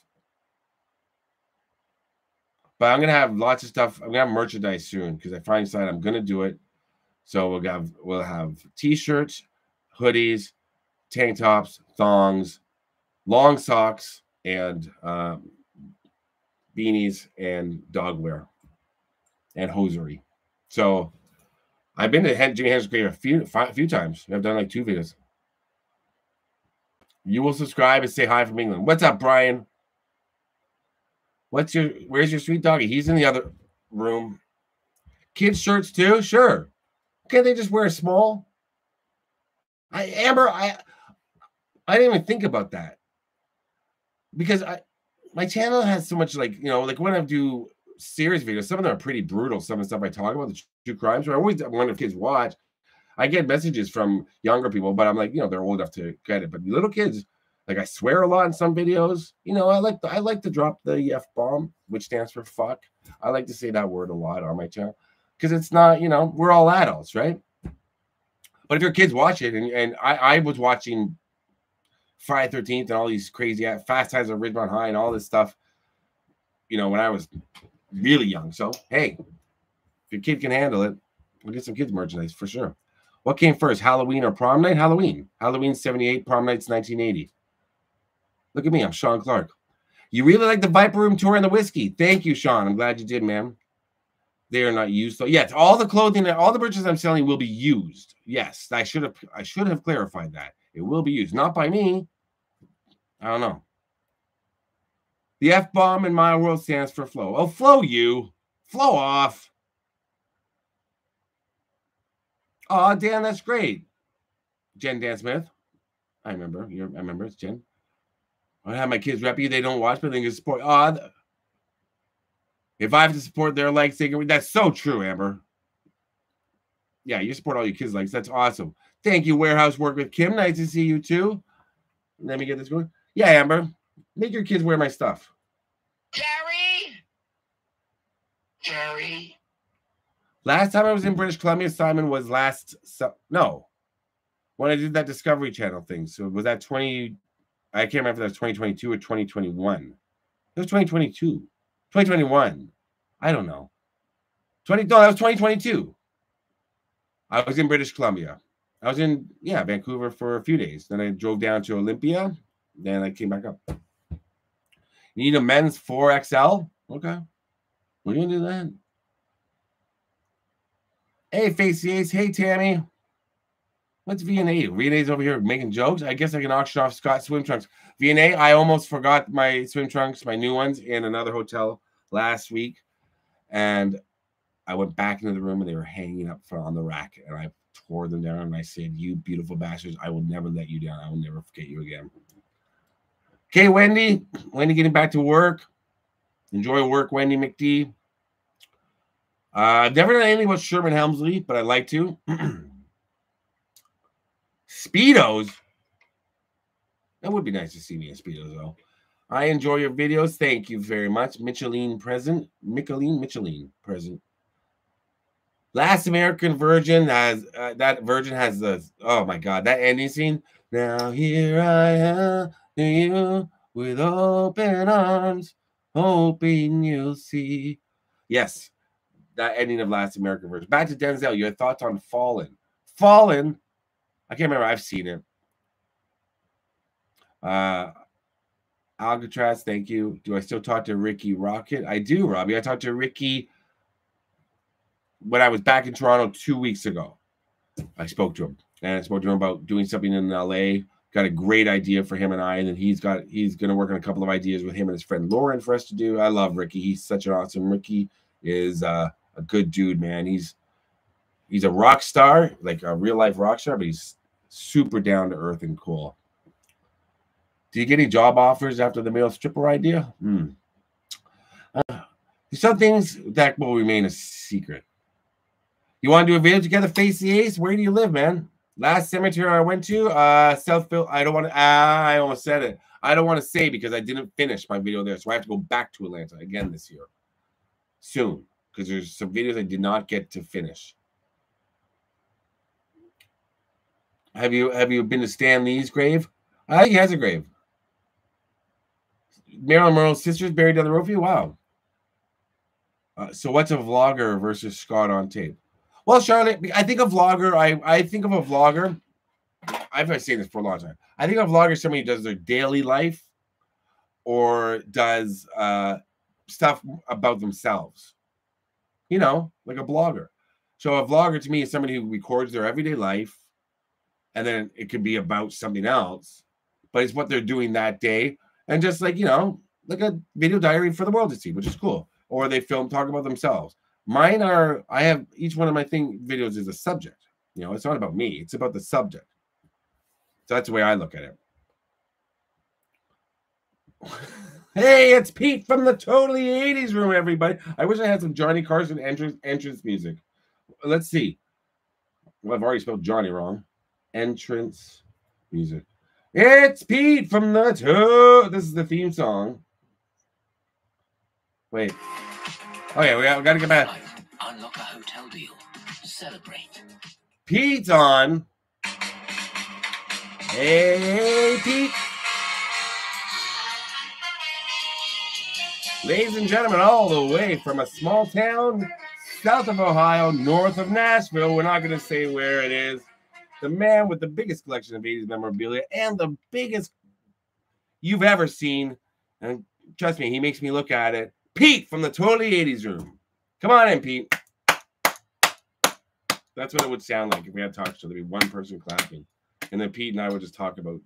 But I'm gonna have lots of stuff. I'm gonna have merchandise soon because I finally decided I'm gonna do it. So we'll have we'll have t-shirts, hoodies, tank tops, thongs, long socks, and um, beanies and dog wear and hosiery. So I've been to Jimi Hendrix Grave a few a few times. I've done like two videos. You will subscribe and say hi from England. What's up, Brian? What's your where's your sweet doggy? He's in the other room. Kids shirts too? Sure. Can't they just wear a small? I Amber, I I didn't even think about that. Because I my channel has so much like, you know, like when I do serious videos, some of them are pretty brutal. Some of the stuff I talk about, the true crimes, I always wonder if kids watch. I get messages from younger people, but I'm like, you know, they're old enough to get it. But little kids, like I swear a lot in some videos. You know, I like to, I like to drop the f bomb, which stands for fuck. I like to say that word a lot on my channel because it's not, you know, we're all adults, right? But if your kids watch it, and, and I, I was watching Friday Thirteenth and all these crazy Fast Times at Ridgemont High and all this stuff, you know, when I was really young. So hey, if your kid can handle it, we'll get some kids merchandise for sure. What came first, Halloween or prom night? Halloween. Halloween 78, prom night's 1980. Look at me. I'm Sean Clark. You really like the Viper Room tour and the whiskey. Thank you, Sean. I'm glad you did, man. They are not used. So yes, all the clothing and all the britches I'm selling will be used. Yes, I should have I should have clarified that. It will be used, not by me. I don't know. The F bomb in my world stands for Flo. Oh, Flo you. Flo off. Oh, Dan, that's great. Jen Dan Smith. I remember. You're, I remember. It's Jen. I have my kids rep you. They don't watch, but they can support. Oh, if I have to support their likes, they can. That's so true, Amber. Yeah, you support all your kids' likes. That's awesome. Thank you, Warehouse Work with Kim. Nice to see you too. Let me get this going. Yeah, Amber. Make your kids wear my stuff. Jerry. Jerry. Last time I was in British Columbia, Simon was last. no, when I did that Discovery Channel thing. So was that 20 I can't remember if that was 2022 or 2021. It was 2022. 2021. I don't know. 20 no, that was 2022. I was in British Columbia. I was in yeah, Vancouver for a few days. Then I drove down to Olympia. Then I came back up. You need a men's 4XL? Okay. We're gonna do that. Hey, Facey Ace. Hey, Tammy. What's VNA? VNA's over here making jokes. I guess I can auction off Scott swim trunks. VNA, I almost forgot my swim trunks, my new ones, in another hotel last week. And I went back into the room and they were hanging up on the rack, and I tore them down. And I said, "You beautiful bastards! I will never let you down. I will never forget you again." Okay, Wendy. Wendy getting back to work. Enjoy work, Wendy McD. Uh, I've never done anything with Sherman Hemsley, but I'd like to. [CLEARS THROAT] Speedos. That would be nice to see me in Speedos, though. I enjoy your videos. Thank you very much. Micheline present. Micheline, Micheline present. Last American Virgin has uh, that Virgin has the oh my god that ending scene. Now here I am to you with open arms, hoping you'll see. Yes, that ending of Last American Virgin. Back to Denzel. Your thoughts on Fallen? Fallen. I can't remember. I've seen it. Uh, Alcatraz, thank you. Do I still talk to Ricky Rocket? I do, Robbie. I talked to Ricky when I was back in Toronto two weeks ago. I spoke to him and I spoke to him about doing something in LA. Got a great idea for him and I, and then he's got he's going to work on a couple of ideas with him and his friend Lauren for us to do. I love Ricky. He's such an awesome. Ricky is uh, a good dude, man. He's he's a rock star, like a real life rock star, but he's super down to earth and cool. Do you get any job offers after the male stripper idea? Hmm. Uh, some things that will remain a secret. You want to do a video together, face the ace? Where do you live, man? Last cemetery I went to, uh, Southfield. I don't want to. Uh, I almost said it. I don't want to say because I didn't finish my video there, so I have to go back to Atlanta again this year, soon, because there's some videos I did not get to finish. Have you have you been to Stan Lee's grave? I think he has a grave. Marilyn Monroe's sister's buried down the road for you. Wow. Uh, so what's a vlogger versus Scott on tape? Well, Charlotte, I think a vlogger. I I think of a vlogger. I've been saying this for a long time. I think a vlogger is somebody who does their daily life, or does uh, stuff about themselves. You know, like a blogger. So a vlogger to me is somebody who records their everyday life, and then it could be about something else, but it's what they're doing that day, and just like you know, like a video diary for the world to see, which is cool. Or they film talk about themselves. Mine are I have each one of my thing videos is a subject. You know, it's not about me, it's about the subject. So that's the way I look at it. [LAUGHS] hey, it's Pete from the Totally 80s room, everybody. I wish I had some Johnny Carson entrance entrance music. Let's see. Well, I've already spelled Johnny wrong. Entrance music. It's Pete from the to. This is the theme song. Wait. Oh yeah, we got, we got to get back. Unlock a hotel deal. Celebrate. Pete's on. Hey, Pete. Ladies and gentlemen, all the way from a small town south of Ohio, north of Nashville. We're not going to say where it is. The man with the biggest collection of 80s memorabilia and the biggest you've ever seen. And trust me, he makes me look at it. Pete from the Totally 80s room. Come on in, Pete. That's what it would sound like if we had talk show. There'd be one person clapping. And then Pete and I would just talk about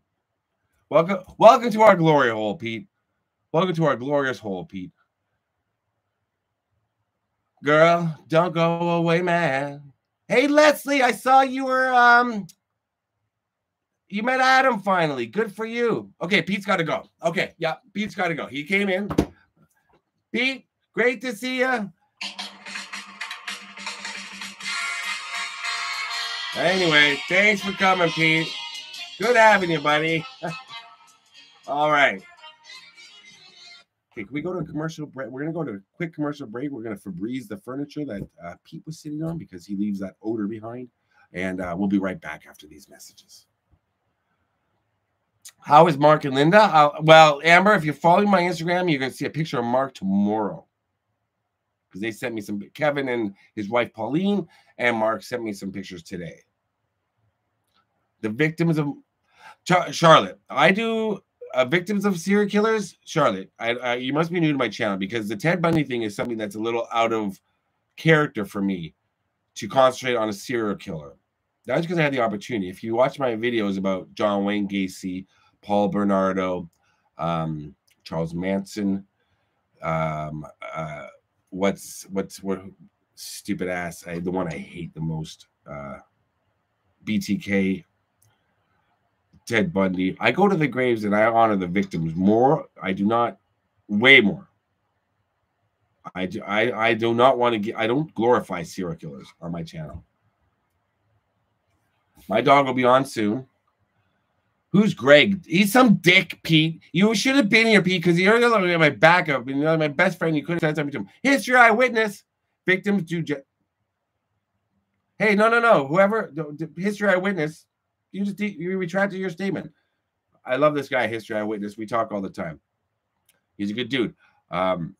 welcome, welcome to our glory hole, Pete. Welcome to our glorious hole, Pete. Girl, don't go away, man. Hey Leslie, I saw you were um you met Adam finally. Good for you. Okay, Pete's got to go. Okay, yeah, Pete's got to go. He came in. Pete, great to see you. Anyway, thanks for coming, Pete. Good having you, buddy. [LAUGHS] All right. Okay, can we go to a commercial break? We're gonna go to a quick commercial break. We're gonna Febreze the furniture that uh, Pete was sitting on because he leaves that odor behind, and uh, we'll be right back after these messages. How is Mark and Linda? Uh, well, Amber, if you're following my Instagram, you're gonna see a picture of Mark tomorrow because they sent me some. Kevin and his wife Pauline and Mark sent me some pictures today. The victims of Char- Charlotte. I do uh, victims of serial killers. Charlotte, I, I, you must be new to my channel because the Ted Bundy thing is something that's a little out of character for me to concentrate on a serial killer. That's because I had the opportunity. If you watch my videos about John Wayne Gacy, Paul Bernardo, um, Charles Manson, um, uh, what's what's what stupid ass. I, the one I hate the most. Uh, BTK, Ted Bundy. I go to the graves and I honor the victims more. I do not, way more. I do, I, I do not want to get, I don't glorify serial killers on my channel. My dog will be on soon. Who's Greg? He's some dick, Pete. You should have been here, Pete, because you're the my backup and you're my best friend. You could have said something to him. History eyewitness. Victims do. hey, no, no, no. Whoever history eyewitness, you just you retracted your statement. I love this guy, history eyewitness. We talk all the time. He's a good dude. Um,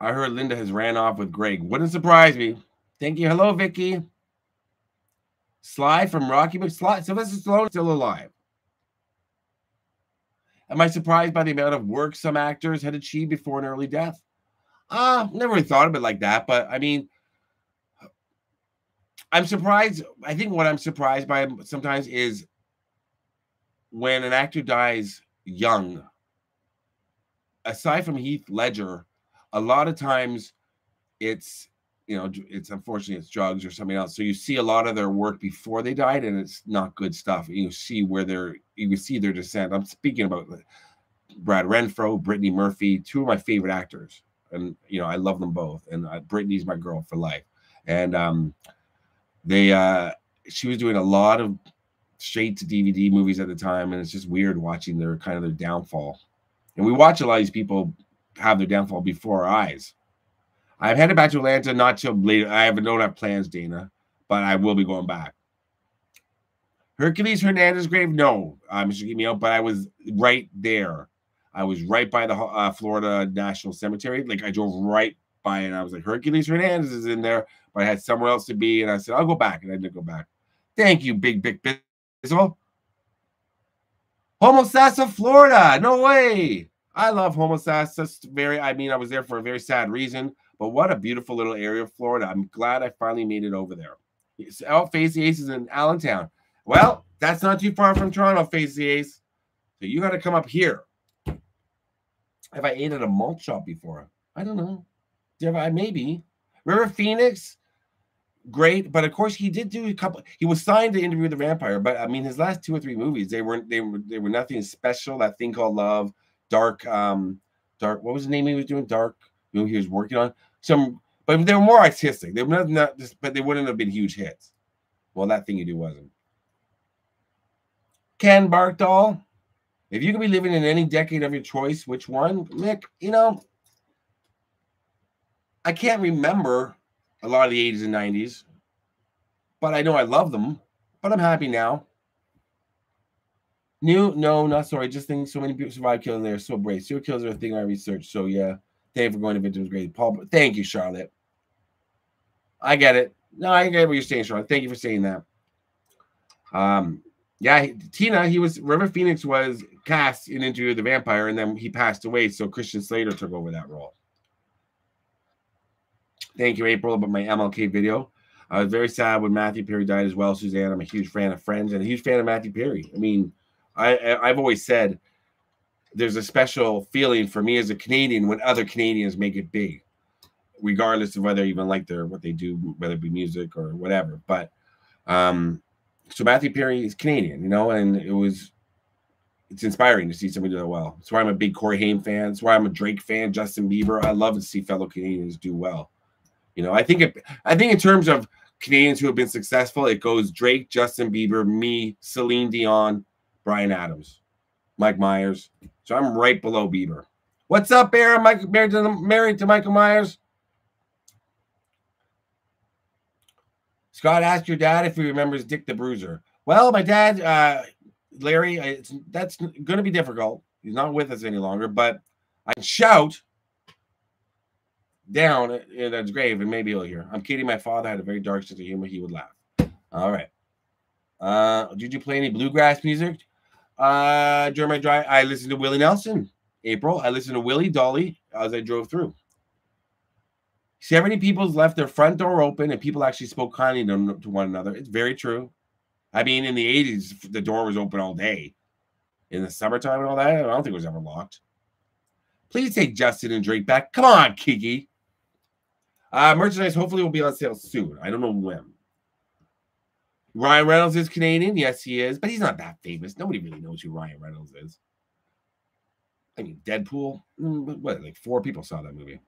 I heard Linda has ran off with Greg. Wouldn't surprise me. Thank you. Hello, Vicky. Sly from Rocky McSly. Sylvester Stallone still alive. Am I surprised by the amount of work some actors had achieved before an early death? Uh, never really thought of it like that, but I mean, I'm surprised. I think what I'm surprised by sometimes is when an actor dies young, aside from Heath Ledger, a lot of times it's you know it's unfortunately it's drugs or something else. So you see a lot of their work before they died and it's not good stuff. You see where they're you see their descent. I'm speaking about brad renfro brittany murphy two of my favorite actors. And you know i love them both. And uh, brittany's my girl for life. And um they uh she was doing a lot of straight to dvd movies at the time and it's just weird watching their kind of their downfall and we watch a lot of these people have their downfall before our eyes I'm headed back to Atlanta, not till later. I have don't have plans, Dana, but I will be going back. Hercules Hernandez grave, no, uh, Mr. Keep Me Out, but I was right there. I was right by the uh, Florida National Cemetery. Like I drove right by it. I was like, Hercules Hernandez is in there, I had somewhere else to be. And I said, I'll go back. And I didn't go back. Thank you, Big Big Bizzle. Homosassa, Florida. No way. I love Homosassa. Very, I mean, I was there for a very sad reason. But what a beautiful little area of Florida. I'm glad I finally made it over there. Out face the aces in Allentown. Well, that's not too far from Toronto, face the ace. So you got to come up here. Have I ate at a malt shop before? I don't know. Have I? Maybe. River Phoenix, great. But of course, he did do a couple. He was signed to interview with the vampire, but I mean, his last two or three movies, they weren't. They were. They were nothing special. That thing called Love, Dark. Um, Dark. What was the name he was doing? Dark. You know, he was working on some, but they were more artistic. They were not, not just, but they wouldn't have been huge hits. Well, that thing you do wasn't. Ken Barkdahl, if you could be living in any decade of your choice, which one? Mick, you know, I can't remember a lot of the 80s and 90s, but I know I love them, but I'm happy now. New, no, not sorry. Just think so many people survive killing. They're so brave. Serial killers are a thing I researched. So yeah, Thank you for going to Victims Grade. Paul, thank you, Charlotte. I get it. No, I get what you're saying, Charlotte. Thank you for saying that. Um, yeah, Tina, he was River Phoenix was cast in Interview the Vampire, and then he passed away, so Christian Slater took over that role. Thank you, April, about my MLK video. I was very sad when Matthew Perry died as well, Suzanne. I'm a huge fan of Friends and a huge fan of Matthew Perry. I mean, I I've always said there's a special feeling for me as a Canadian when other Canadians make it big, regardless of whether I even like their what they do, whether it be music or whatever. But um, so Matthew Perry is Canadian, you know, and it was it's inspiring to see somebody do that well. That's why I'm a big Corey Haim fan. That's why I'm a Drake fan, Justin Bieber. I love to see fellow Canadians do well. You know, I think it, I think in terms of Canadians who have been successful, it goes Drake, Justin Bieber, me, Celine Dion, Bryan Adams, Mike Myers, so I'm right below Bieber. What's up, Aaron? Mike, married to, married to Michael Myers. Scott asked your dad if he remembers Dick the Bruiser. Well, my dad, uh, Larry, that's going to be difficult. He's not with us any longer, but I shout down in his grave and maybe he'll hear. I'm kidding. My father had a very dark sense of humor. He would laugh. All right. Uh, did you play any bluegrass music? Uh, during my drive, I listened to Willie Nelson. April, I listened to Willie Dolly as I drove through. 70 people's left their front door open and people actually spoke kindly to, to one another. It's very true. I mean, in the 80s, the door was open all day. In the summertime and all that, I don't think it was ever locked. Please take Justin and Drake back. Come on, Kiki. Uh, merchandise hopefully will be on sale soon. I don't know when. Ryan Reynolds is Canadian. Yes, he is, but he's not that famous. Nobody really knows who Ryan Reynolds is. I mean, Deadpool. mm, What, like four people saw that movie.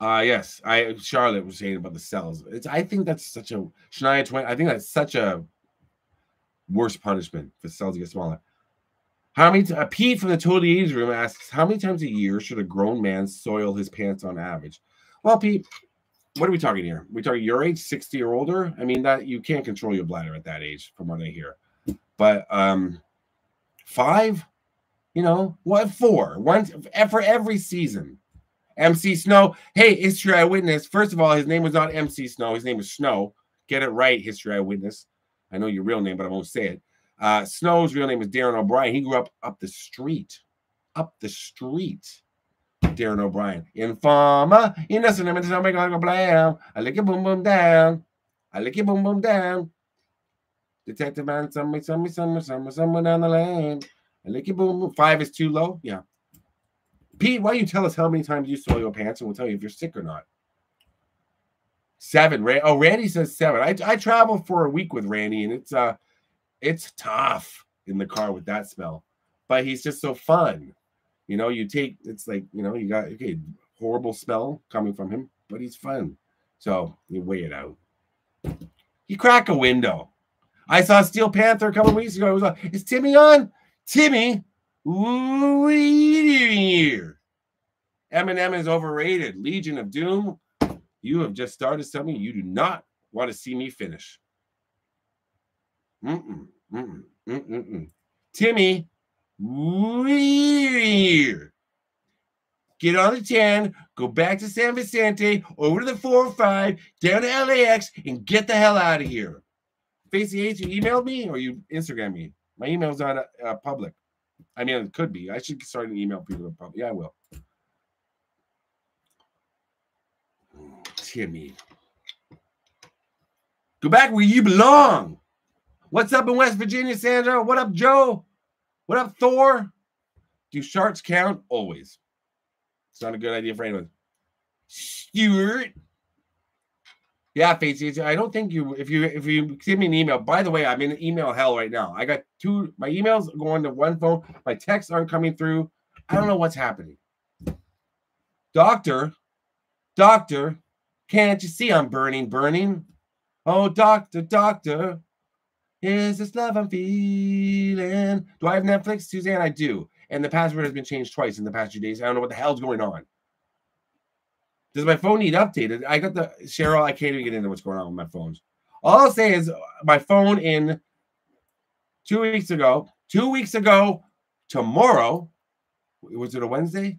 Uh yes, I Charlotte was saying about the cells. It's I think that's such a Shania Twain. I think that's such a worse punishment for cells to get smaller. How many? T- Pete from the Totally 80s room asks, how many times a year should a grown man soil his pants on average? Well, Pete, what are we talking here? We talking your age, 60 or older? I mean, that you can't control your bladder at that age, from what I hear. But um, five, you know, what four? One for every season. MC Snow. Hey, history eyewitness. First of all, his name was not MC Snow. His name was Snow. Get it right, history eyewitness. I know your real name, but I won't say it. Uh, Snow's real name is Darren O'Brien. He grew up up the street, up the street. Darren O'Brien. Informer, innocent, I'm gonna make like a blam. I lick your boom boom down. I lick your boom boom down. Detective man, somebody, somebody, somebody, somebody, someone down the lane. I lick your boom boom. Five is too low. Yeah. Pete, why don't you tell us how many times you soil your pants and we'll tell you if you're sick or not? Seven. Ra- oh, Randy says seven. I, I traveled for a week with Randy and it's uh it's tough in the car with that smell. But he's just so fun. You know, you take it's like, you know, you got okay, horrible smell coming from him, but he's fun. So you weigh it out. You crack a window. I saw Steel Panther a couple weeks ago. It was on. Is Timmy on? Timmy, here? Eminem is overrated. Legion of Doom. You have just started something you do not want to see me finish. Mm-mm, mm-mm, mm-mm, mm. Timmy, weird. Get on the 10, go back to San Vicente, over to the 405, down to LAX, and get the hell out of here. Facey H, you emailed me or you Instagram me? My email's on uh, public. I mean, it could be. I should start an email people public. Yeah, I will. Timmy. Go back where you belong. What's up in West Virginia, Sandra? What up, Joe? What up, Thor? Do sharks count? Always. It's not a good idea for anyone. Stuart. Yeah, Facey. I don't think you if you if you send me an email. By the way, I'm in email hell right now. I got two my emails going to one phone. My texts aren't coming through. I don't know what's happening. Doctor, doctor, can't you see I'm burning, burning? Oh, doctor, doctor, is this love I'm feeling? Do I have Netflix, Suzanne? I do. And the password has been changed twice in the past few days. I don't know what the hell's going on. Does my phone need updated? I got the Cheryl. I can't even get into what's going on with my phones. All I'll say is uh, my phone in two weeks ago, two weeks ago, tomorrow, was it a Wednesday?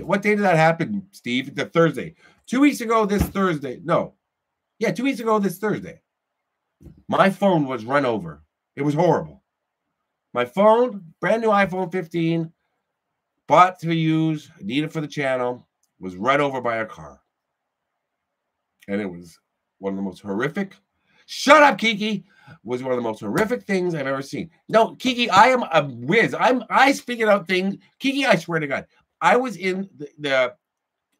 What day did that happen, Steve? The Thursday. Two weeks ago, this Thursday. No. Yeah, two weeks ago, this Thursday. My phone was run over. It was horrible. My phone, brand new iPhone 15, bought to use, needed for the channel, was run over by a car. And it was one of the most horrific. Shut up, Kiki. Was one of the most horrific things I've ever seen. No, Kiki, I am a whiz. I'm I figured out things. Kiki, I swear to God, I was in the, the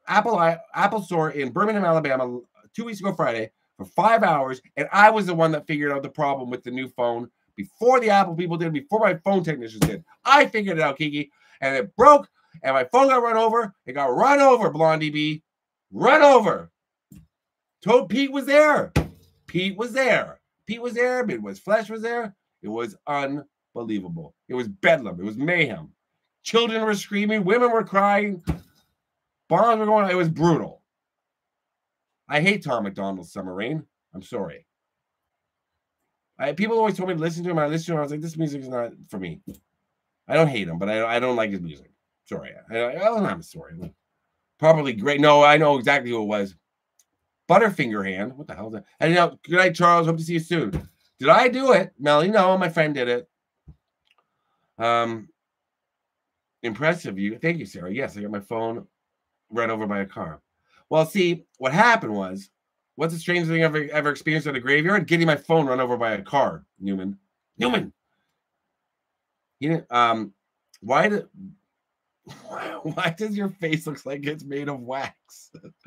Apple Apple store in Birmingham, Alabama, two weeks ago Friday for five hours, and I was the one that figured out the problem with the new phone before the Apple people did, before my phone technicians did. I figured it out, Kiki, and it broke, and my phone got run over. It got run over, Blondie B, run over. Told Pete was there. Pete was there. Pete was there. It was Flesh was there. It was unbelievable. It was bedlam. It was mayhem. Children were screaming. Women were crying. Bombs were going. It was brutal. I hate Tom MacDonald's Summer Rain. I'm sorry. I, people always told me to listen to him. I listened to him. I was like, this music is not for me. I don't hate him, but I, I don't like his music. Sorry. I, I, I'm sorry. Probably great. No, I know exactly who it was. Butterfinger Hand. What the hell is that? And know, good night, Charles. Hope to see you soon. Did I do it? Melly? No, my friend did it. Um, impressive. You. Thank you, Sarah. Yes, I got my phone run over by a car. Well, see, what happened was, what's the strangest thing I've ever, ever experienced at a graveyard? Getting my phone run over by a car, Newman. Newman. You know, um, Why [LAUGHS] why does your face look like it's made of wax? [GASPS]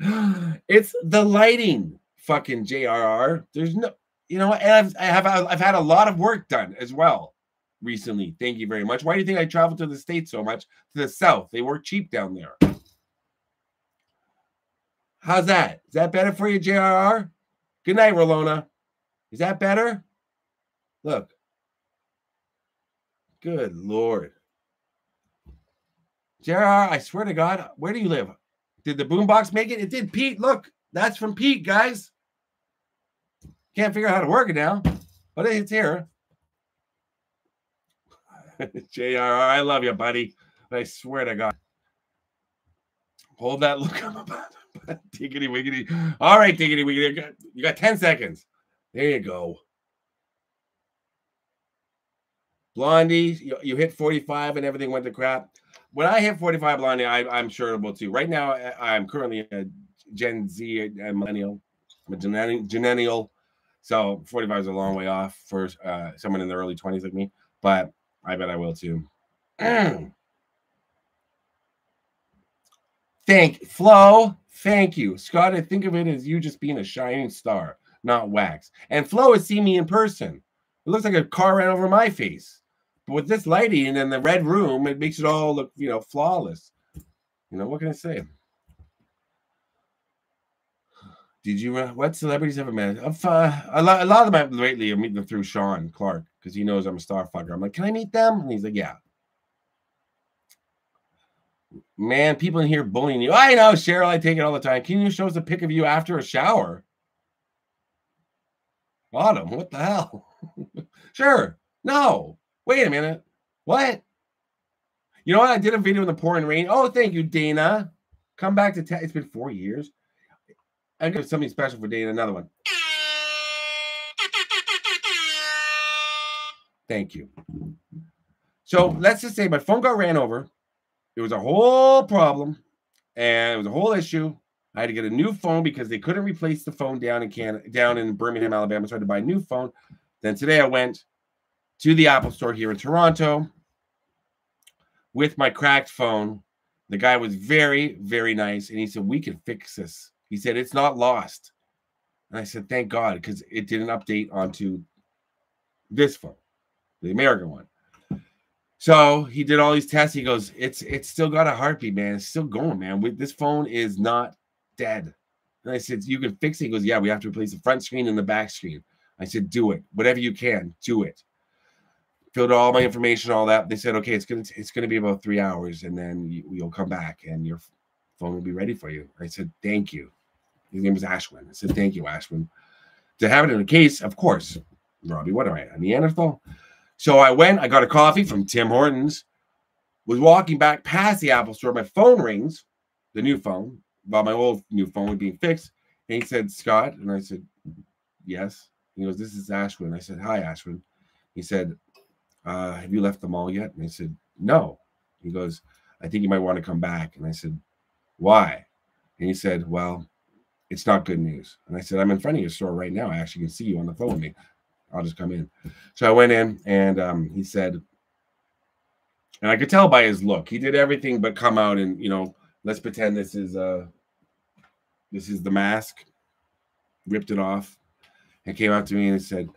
it's the lighting, fucking JRR. There's no, you know, and I've, I have I've had a lot of work done as well recently. Thank you very much. Why do you think I travel to the states so much? To the south, they work cheap down there. How's that? Is that better for you, JRR? Good night, Rolona. Is that better? Look. Good Lord. JRR, I swear to God, where do you live? Did the boombox make it? It did, Pete. Look, that's from Pete, guys. Can't figure out how to work it now, but it's here. [LAUGHS] JRR, I love you, buddy. I swear to God. Hold that look up. [LAUGHS] Diggity wiggity. All right, diggity wiggity. You got 10 seconds. There you go. Blondie, you, you, hit 45 and everything went to crap. When I hit 45 Blondie, I, am sure it will too. Right now, I'm currently a Gen Z a millennial. I'm a genennial. So 45 is a long way off for uh, someone in the early 20s like me, but I bet I will too. [CLEARS THROAT] Thank Flo. Thank you, Scott. I think of it as you just being a shining star, not wax. And Flo has seen me in person. It looks like a car ran over my face. But with this lighting and the red room, it makes it all look, you know, flawless. You know, what can I say? Did you? Uh, what celebrities have I met? Uh, a, lot, a lot of them lately. I'm meeting them through Sean Clark because he knows I'm a star fucker. I'm like, can I meet them? And he's like, yeah. Man, people in here bullying you. I know, Cheryl. I take it all the time. Can you show us a pic of you after a shower? Autumn, what the hell? [LAUGHS] sure. No. Wait a minute. What? You know what? I did a video in the pouring rain. Oh, thank you, Dana. Come back to. tech. It's been four years. I got something special for Dana. Another one. Thank you. So let's just say my phone got ran over. It was a whole problem, and it was a whole issue. I had to get a new phone because they couldn't replace the phone down in Canada, down in Birmingham, Alabama. So I had to buy a new phone. Then today I went to the Apple store here in Toronto with my cracked phone. The guy was very, very nice, and he said, "We can fix this." He said, It's not lost. And I said, Thank God, because it didn't update onto this phone, the American one. So he did all these tests. He goes, It's it's still got a heartbeat, man. It's still going, man. This phone is not dead. And I said, You can fix it. He goes, Yeah, we have to replace the front screen and the back screen. I said, Do it. Whatever you can, do it. Filled all my information, all that. They said, okay, it's gonna it's gonna be about three hours, and then you, you'll come back and your phone will be ready for you. I said, Thank you. His name was Ashwin. I said, Thank you, Ashwin. To have it in a case, of course, Robbie, what am I, a Neanderthal? So I went, I got a coffee from Tim Hortons, was walking back past the Apple store. My phone rings, the new phone, while my old new phone was being fixed. And he said, Scott. And I said, Yes. He goes, This is Ashwin. I said, Hi, Ashwin. He said, uh, Have you left the mall yet? And I said, No. He goes, I think you might want to come back. And I said, Why? And he said, Well, it's not good news. And I said, I'm in front of your store right now. I actually can see you on the phone with me. I'll just come in. So I went in and um, he said, and I could tell by his look, he did everything but come out and, you know, let's pretend this is uh this is the mask, ripped it off, and came out to me and said,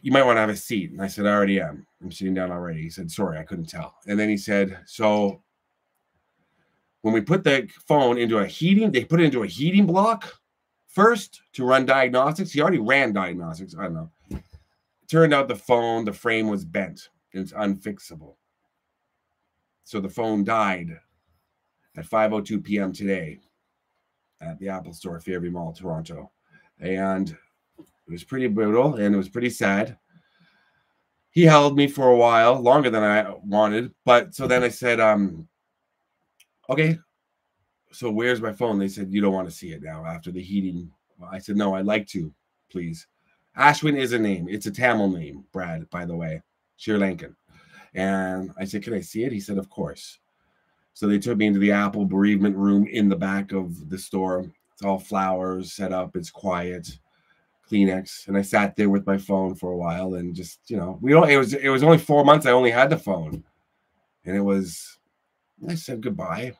You might want to have a seat. And I said, I already am. I'm sitting down already. He said, Sorry, I couldn't tell. And then he said, So when we put the phone into a heating, they put it into a heating block first to run diagnostics. He already ran diagnostics. I don't know. Turned out the phone, the frame was bent. It's unfixable. So the phone died at 5:02 p.m. today at the Apple Store, Fairview Mall, Toronto, and it was pretty brutal and it was pretty sad. He held me for a while, longer than I wanted, but so then I said, um, okay, so where's my phone? They said, you don't want to see it now after the heating. I said, no, I'd like to, please. Ashwin is a name. It's a Tamil name, Brad, by the way, Sri Lankan. And I said, can I see it? He said, of course. So they took me into the Apple bereavement room in the back of the store. It's all flowers set up. It's quiet. Kleenex, and I sat there with my phone for a while and just, you know, we don't. It was it was only four months. I only had the phone, And it was, I said goodbye.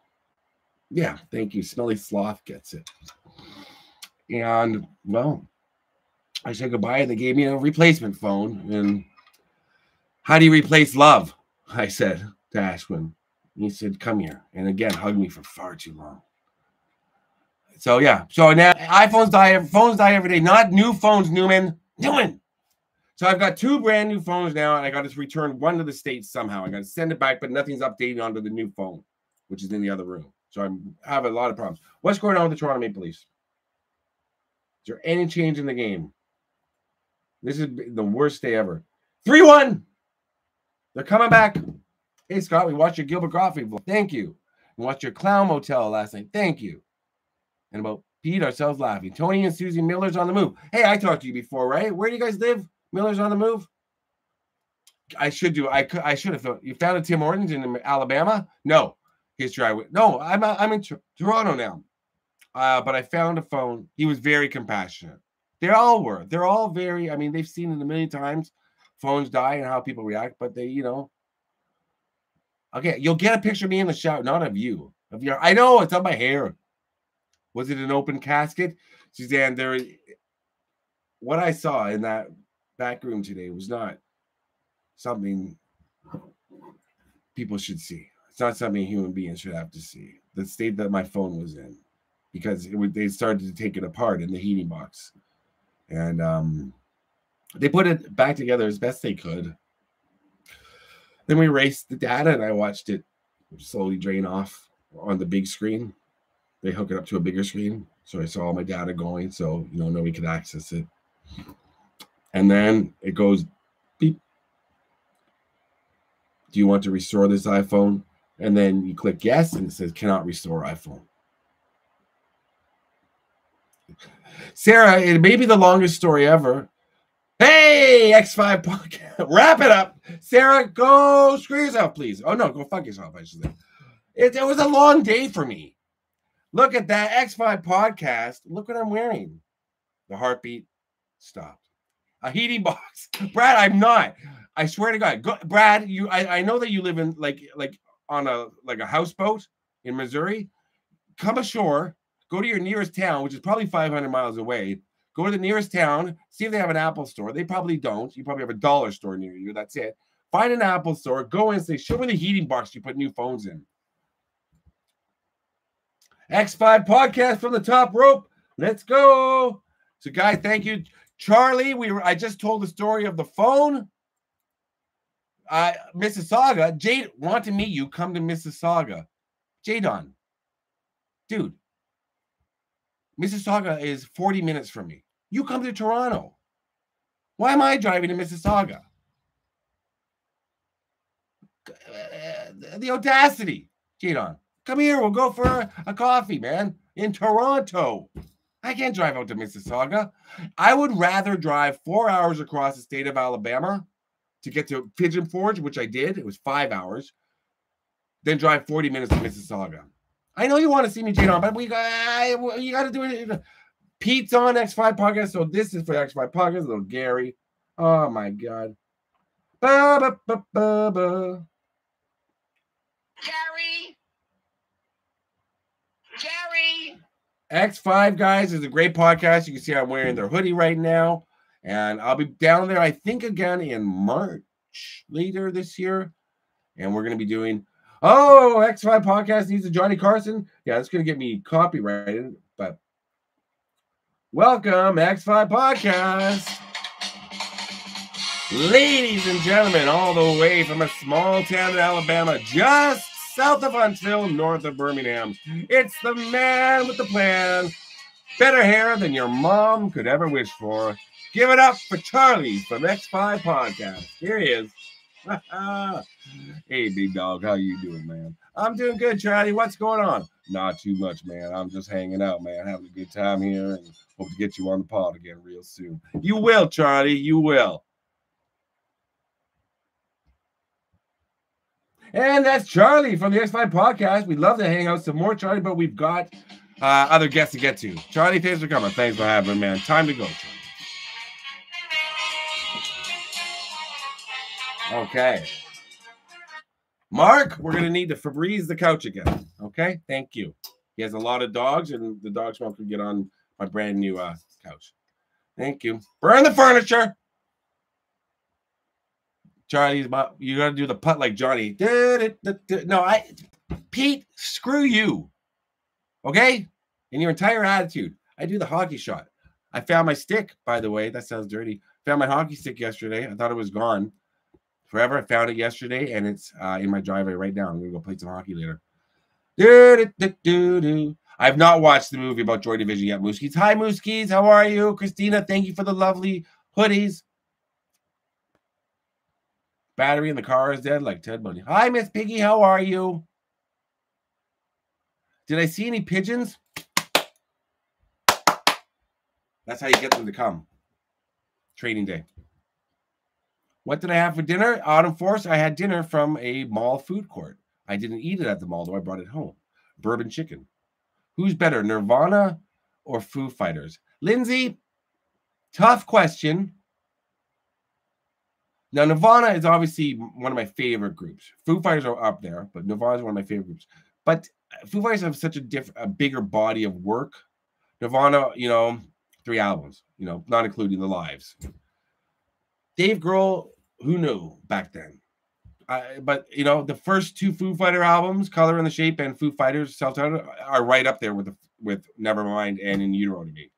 Yeah, thank you. Smelly Sloth gets it. And well, I said goodbye and they gave me a replacement phone. And how do you replace love? I said to Ashwin. He said, Come here. And again, hugged me for far too long. So yeah. So now iPhones die, phones die every day. Not new phones, Newman. Newman. So I've got two brand new phones now, and I got to return one to the States somehow. I got to send it back, but nothing's updated onto the new phone, which is in the other room. So I'm have a lot of problems. What's going on with the Toronto Maple Leafs? Is there any change in the game? This is the worst day ever. 3 1. They're coming back. Hey, Scott, we watched your Gilbert Gottfried vlog. Thank you. We watched your Clown Motel last night. Thank you. And about Pete, ourselves laughing. Tony and Susie Miller's on the move. Hey, I talked to you before, right? Where do you guys live? Miller's on the move. I should do. I could. I should have. Thought you found a Tim Hortons in Alabama? No, I would. No, I'm. I'm in Toronto now. Uh, but I found a phone. He was very compassionate. They all were. They're all very. I mean, they've seen it a million times. Phones die and how people react, but they, you know. Okay, you'll get a picture of me in the shower, not of you. Of your. I know it's on my hair. Was it an open casket, Suzanne? There. What I saw in that back room today was not something people should see. It's not something human beings should have to see. The state that my phone was in, because it would, they started to take it apart in the heating box, and um, they put it back together as best they could. Then we erased the data, and I watched it slowly drain off on the big screen. They hook it up to a bigger screen, so I saw all my data going, so you know nobody could access it. And then it goes beep. Do you want to restore this iPhone? And then you click yes, and it says cannot restore iPhone. Sarah, it may be the longest story ever. Hey, X5 podcast. [LAUGHS] Wrap it up. Sarah, go screw yourself, please. Oh, no, go fuck yourself, I should say. It, it was a long day for me. Look at that X5 podcast. Look what I'm wearing. The heartbeat stopped a heating [LAUGHS] box. Brad, I'm not. I swear to God, Go, Brad, you. I, I know that you live in like like on a like a houseboat in Missouri. Come ashore, go to your nearest town, which is probably 500 miles away. Go to the nearest town, see if they have an Apple store. They probably don't. You probably have a dollar store near you. That's it. Find an Apple store, go in and say, Show me the heating box you put new phones in. X5 podcast from the top rope. Let's go. So, guys, thank you. Charlie, we were, I just told the story of the phone. Uh, Mississauga, Jade want to meet you. Come to Mississauga. Jadon, dude, Mississauga is 40 minutes from me. You come to Toronto. Why am I driving to Mississauga? The audacity, Jadon. Come here. We'll go for a, a coffee, man, in Toronto. I can't drive out to Mississauga. I would rather drive four hours across the state of Alabama to get to Pigeon Forge, which I did. It was five hours. Then drive 40 minutes to Mississauga. I know you want to see me cheat on, but we got you got to do it. Pete's on X5 podcast, so this is for X5 podcast. Little Gary. Oh my god. Ba, ba, ba, ba, ba. Gary. Gary. X5 guys is a great podcast. You can see I'm wearing their hoodie right now. And I'll be down there, I think, again in March later this year. And we're going to be doing, oh, X5 podcast needs a Johnny Carson. Yeah, that's going to get me copyrighted. But welcome, X5 podcast. Ladies and gentlemen, all the way from a small town in Alabama, just south of Huntsville, north of Birmingham. It's the man with the plan. Better hair than your mom could ever wish for. Give it up for Charlie from X5 Podcast. Here he is. [LAUGHS] hey, big dog, how you doing, man? I'm doing good, Charlie. What's going on? Not too much, man. I'm just hanging out, man, having a good time here, and hope to get you on the pod again real soon. You will, Charlie. You will. And that's Charlie from the X5 podcast. We'd love to hang out some more, Charlie, but we've got uh, other guests to get to. Charlie, thanks for coming. Thanks for having me, man. Time to go, Charlie. Okay. Mark, we're gonna need to Febreze the couch again. Okay, thank you. He has a lot of dogs, and the dog smell could get on my brand new uh, couch. Thank you. Burn the furniture. Charlie's my, you gotta do the putt like Johnny. No, I Pete, screw you. Okay? In your entire attitude. I do the hockey shot. I found my stick, by the way. That sounds dirty. Found my hockey stick yesterday. I thought it was gone forever. I found it yesterday and it's uh, in my driveway right now. I'm gonna go play some hockey later. I have not watched the movie about Joy Division yet, Mooskies. Hi, Mooskies. How are you? Christina, thank you for the lovely hoodies. Battery in the car is dead, like Ted Bundy. Hi, Miss Piggy. How are you? Did I see any pigeons? That's how you get them to come. Training day. What did I have for dinner? Autumn Force. I had dinner from a mall food court. I didn't eat it at the mall, though I brought it home. Bourbon chicken. Who's better, Nirvana or Foo Fighters? Lindsay, tough question. Now, Nirvana is obviously one of my favorite groups. Foo Fighters are up there, but Nirvana is one of my favorite groups. But uh, Foo Fighters have such a different, a bigger body of work. Nirvana, you know, three albums, you know, not including the lives. Dave Grohl, who knew back then? I, but you know, the first two Foo Fighter albums, Color and the Shape and Foo Fighters self-titled, are right up there with the, with Nevermind and In Utero to me.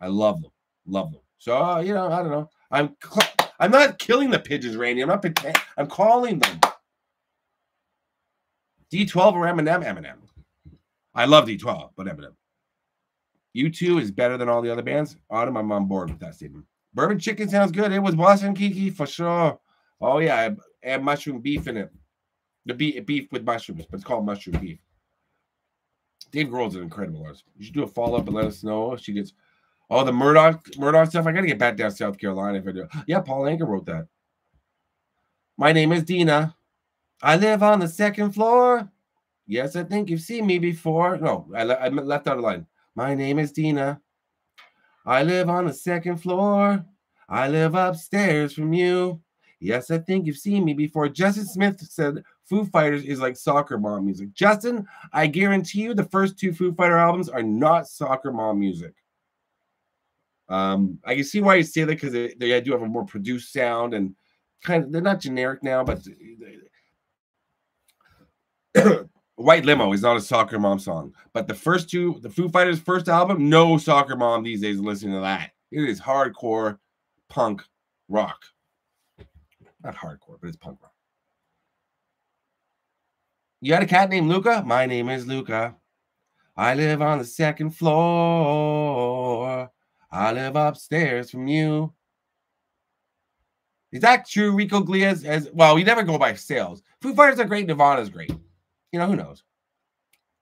I love them, love them. So uh, you know, I don't know. I'm I'm not killing the pigeons, Randy. I'm not. I'm calling them. D12 or Eminem? Eminem. I love D12, but Eminem. U2 is better than all the other bands. Autumn, I'm on board with that statement. Bourbon chicken sounds good. It was Boston Kiki for sure. Oh yeah, add mushroom beef in it. The beef, beef with mushrooms, but it's called mushroom beef. Dave Grohl's an incredible artist. You should do a follow up and let us know she gets all the Murdoch Murdoch stuff. I gotta get back down to South Carolina if I do. Yeah, Paul Anka wrote that. My name is Dina. I live on the second floor. Yes, I think you've seen me before. No, I, I left out a line. My name is Dina. I live on the second floor. I live upstairs from you. Yes, I think you've seen me before. Justin Smith said Foo Fighters is like soccer mom music. Justin, I guarantee you the first two Foo Fighter albums are not soccer mom music. Um, I can see why you say that because they, they do have a more produced sound and kind of they're not generic now, but White Limo is not a soccer mom song, but the first two, the Foo Fighters' first album, no soccer mom these days listening to that. It is hardcore punk rock. Not hardcore, but it's punk rock. You had a cat named Luca? My name is Luka. I live on the second floor. I live upstairs from you. Is that true? Rico Glias as well, we never go by sales. Foo Fighters are great, Nirvana's great. You know, who knows?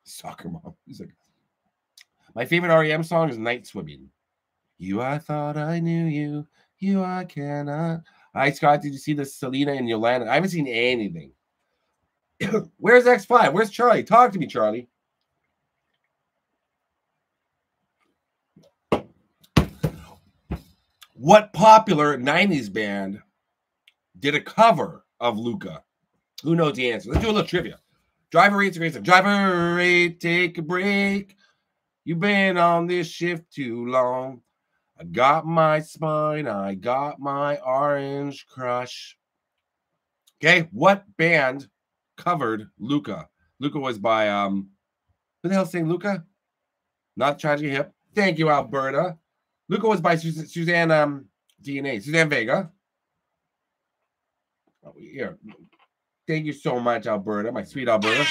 Soccer mom. [LAUGHS] He's like, my favorite REM song is Night Swimming. You, I thought I knew you. You, I cannot. Hi, Scott. Did you see the Selena and Yolanda? I haven't seen anything. [COUGHS] Where's X5? Where's Charlie? Talk to me, Charlie. What popular 90s band did a cover of Luka? Who knows the answer? Let's do a little trivia. Driver rates rates. Driver 8, take a break. You've been on this shift too long. I got my spine. I got my orange crush. Okay, what band covered Luka? Luka was by um, who the hell sang Luka? Not Tragic Hip. Thank you, Alberta. Luka was by Sus- Suzanne um, DNA, Suzanne Vega. Oh, here, Thank you so much, Alberta, my sweet Alberta.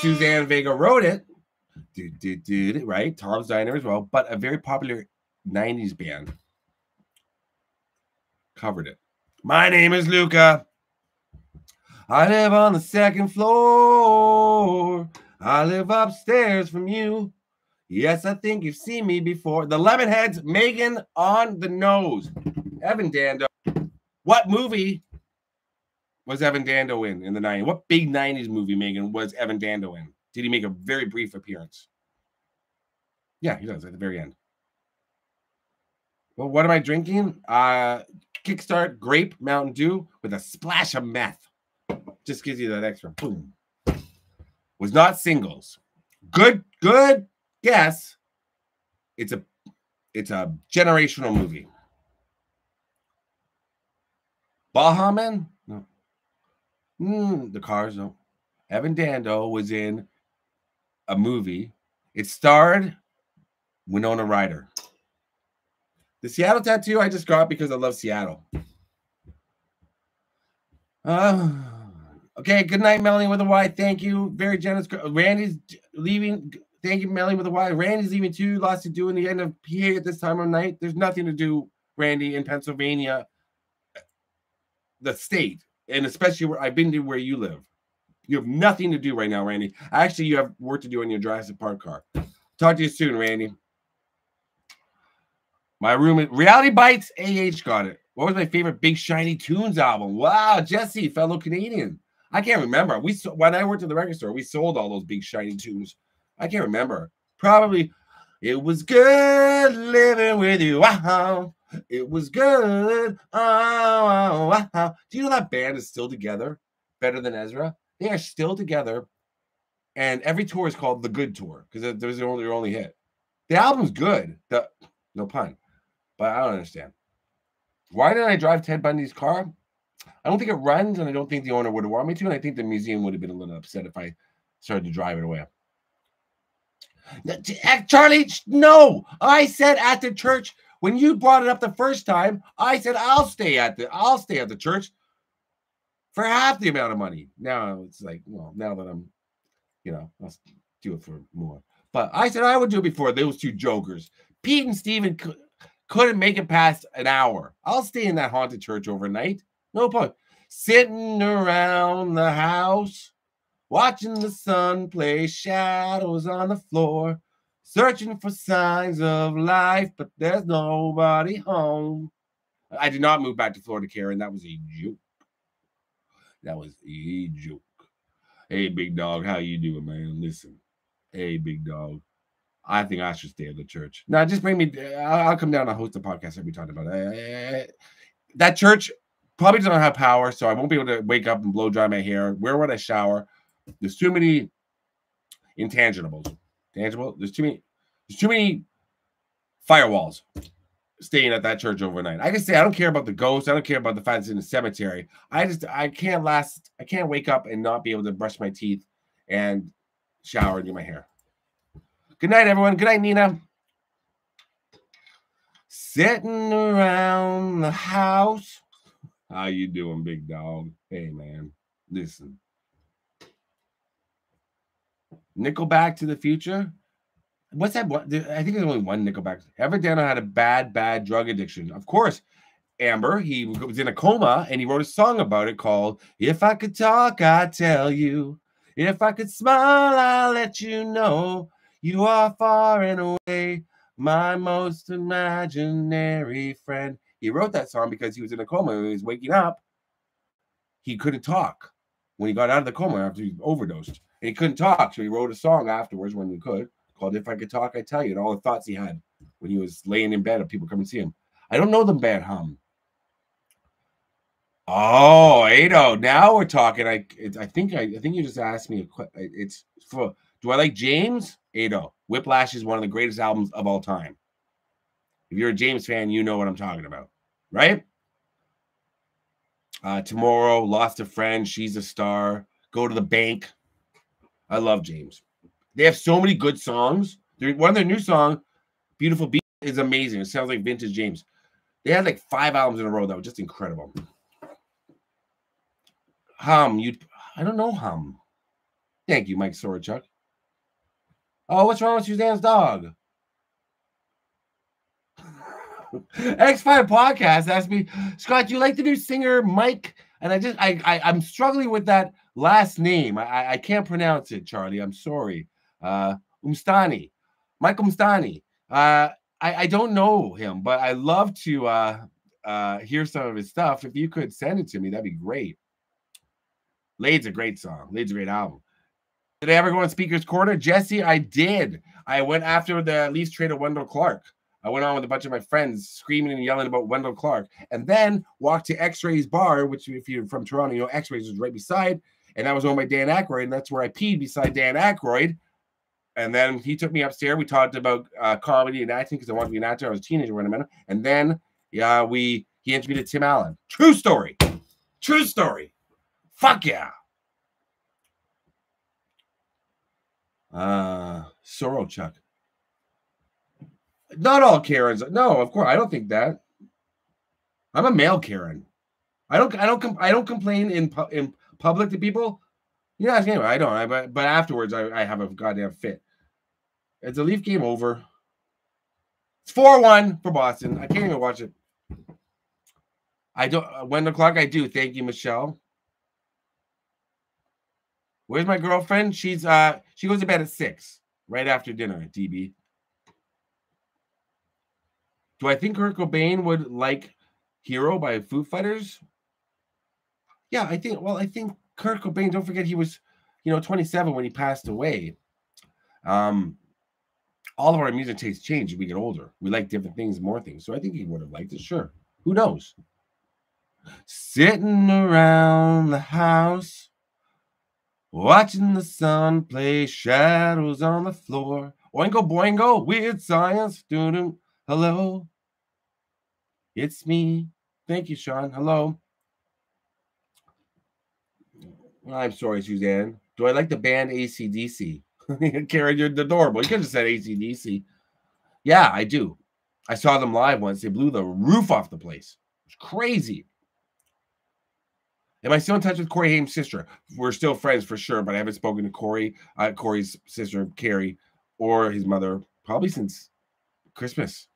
Suzanne Vega wrote it. Right? Tom's Diner as well, but a very popular 90s band covered it. My name is Luka. I live on the second floor. I live upstairs from you. Yes, I think you've seen me before. The Lemonheads, Megan on the nose. Evan Dando. What movie was Evan Dando in in the 90s? What big 90s movie, Megan, was Evan Dando in? Did he make a very brief appearance? Yeah, he does at the very end. Well, what am I drinking? Uh Kickstart grape Mountain Dew with a splash of meth. Just gives you that extra boom. Was not singles. Good, good guess. It's a it's a generational movie. Baha Men? No. Mm, the cars, no. Evan Dando was in a movie. It starred Winona Ryder. The Seattle tattoo I just got because I love Seattle. Uh, okay, good night, Melanie with a Y. Thank you. Very generous. Randy's leaving. Thank you, Melanie with a Y. Randy's leaving too. Lots to do in the end of PA at this time of night. There's nothing to do, Randy, in Pennsylvania, the state, and especially where I've been to where you live. You have nothing to do right now, Randy. Actually, you have work to do on your Jurassic Park car. Talk to you soon, Randy. My room, Reality Bites, AH got it. What was my favorite Big Shiny Tunes album? Wow, Jesse, fellow Canadian. I can't remember. We when I worked at the record store, we sold all those Big Shiny Tunes. I can't remember. Probably, it was good living with you. Wow, it was good. Oh, oh, oh, wow. Do you know that band is still together? Better than Ezra. They are still together, and every tour is called the Good Tour because there's their only their only hit. The album's good. The no pun, but I don't understand. Why did I drive Ted Bundy's car? I don't think it runs, and I don't think the owner would have wanted me to. And I think the museum would have been a little upset if I started to drive it away. Eh, Charlie, no. I said at the church when you brought it up the first time. I said I'll stay at the I'll stay at the church for half the amount of money. Now it's like, well, now that I'm, you know, I'll do it for more. But I said I would do it before those two jokers. Pete and Steven couldn't make it past an hour. I'll stay in that haunted church overnight. No point. Sitting around the house, watching the sun play shadows on the floor, searching for signs of life, but there's nobody home. I did not move back to Florida, Karen. That was a joke. That was a joke. Hey, big dog, how you doing, man? Listen, hey, big dog. I think I should stay at the church. Now, just bring me. I'll, come down and host a podcast every time about it. That church probably doesn't have power, so I won't be able to wake up and blow dry my hair. Where would I shower? There's too many intangibles. Tangible. There's too many. There's too many firewalls staying at that church overnight. I can say I don't care about the ghost. I don't care about the fact it's in the cemetery. I just I can't last. I can't wake up and not be able to brush my teeth and shower and do my hair. Good night, everyone. Good night, Nina. Sitting around the house. How you doing, big dog? Hey, man. Listen. Nickelback to the future. What's that? I think there's only one Nickelback. Evan Dando had a bad, bad drug addiction. Of course, Amber. He was in a coma and he wrote a song about it called "If I Could Talk, I'd Tell You." If I could smile, I'll let you know you are far and away, my most imaginary friend. He wrote that song because he was in a coma. When he was waking up, he couldn't talk. When he got out of the coma after he overdosed, he couldn't talk, so he wrote a song afterwards when he could called "If I Could Talk, I Tell You," and all the thoughts he had when he was laying in bed of people coming to see him. I don't know the band hum. Oh, Ado. Now we're talking. I I think I, I think you just asked me a question. It's for do I like James? Ado. Whiplash is one of the greatest albums of all time. If you're a James fan, you know what I'm talking about, right? Uh, Tomorrow, Lost a Friend, She's a Star, Go to the Bank. I love James. They have so many good songs. They're, one of their new song, Beautiful Beat, is amazing. It sounds like vintage James. They had like five albums in a row that were just incredible. Hum, you I don't know hum. Thank you, Mike Sorachuk. Oh, what's wrong with Suzanne's dog? [LAUGHS] X5 podcast asked me, Scott, you like the new singer Mike? And I just I, I I'm struggling with that last name. I I can't pronounce it, Charlie. I'm sorry. Uh Umstani. Mike Umstani. Uh I, I don't know him, but I love to uh uh hear some of his stuff. If you could send it to me, that'd be great. Laid's a great song. Laid's a great album. Did I ever go on Speaker's Corner? Jesse, I did. I went after the Leafs trade of Wendell Clark. I went on with a bunch of my friends screaming and yelling about Wendell Clark, and then walked to X Rays Bar, which, if you're from Toronto, you know X Rays is right beside, and that was owned by Dan Aykroyd, and that's where I peed beside Dan Aykroyd. And then he took me upstairs. We talked about uh, comedy and acting because I wanted to be an actor. I was a teenager when I met him. And then, yeah, we he introduced me to Tim Allen. True story. True story. Fuck yeah. Uh, Sorachuk. Not all Karens. No, of course, I don't think that. I'm a male Karen. I don't. I don't. I don't complain in in public to people. You know, anyway, I don't. I, but but afterwards, I, I have a goddamn fit. It's the Leaf game over. It's four one for Boston. I can't even watch it. I don't. Uh, when o'clock? I do. Thank you, Michelle. Where's my girlfriend? She's uh she goes to bed at six, right after dinner. DB. Do I think Kurt Cobain would like "Hero" by Foo Fighters? Yeah, I think. Well, I think Kurt Cobain. Don't forget he was, you know, 27 when he passed away. Um, all of our music tastes change as we get older. We like different things, more things. So I think he would have liked it. Sure. Who knows? Sitting around the house Watching the sun play shadows on the floor. Oingo boingo, weird science student. Hello. It's me. Thank you, Sean. Hello. I'm sorry, Suzanne. Do I like the band ACDC? [LAUGHS] Karen, you're adorable. You could have said ACDC. Yeah, I do. I saw them live once. They blew the roof off the place. It's crazy. Am I still in touch with Corey Haim's sister? We're still friends for sure, but I haven't spoken to Corey, uh, Corey's sister, Carrie, or his mother probably since Christmas.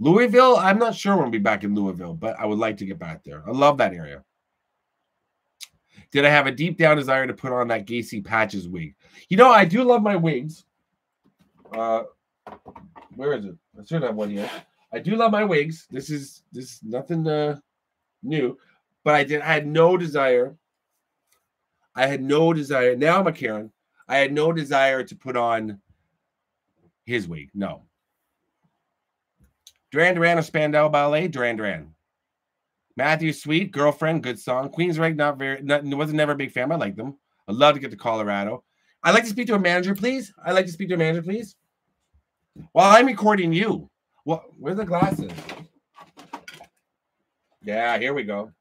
Louisville, I'm not sure when we'll be back in Louisville, but I would like to get back there. I love that area. Did I have a deep down desire to put on that Gacy Patches wig? You know, I do love my wigs. Uh, where is it? I should have one here. I do love my wigs. This is this is nothing uh, new but I did. I had no desire. I had no desire. Now I'm a Karen. I had no desire to put on his wig. No. Duran Duran of Spandau Ballet. Duran Duran. Matthew Sweet, girlfriend, good song. Queensrÿche, not very, not, wasn't never a big fan. I like them. I'd love to get to Colorado. I'd like to speak to a manager, please. I'd like to speak to a manager, please. While I'm recording you. Well, where's the glasses? Yeah, here we go.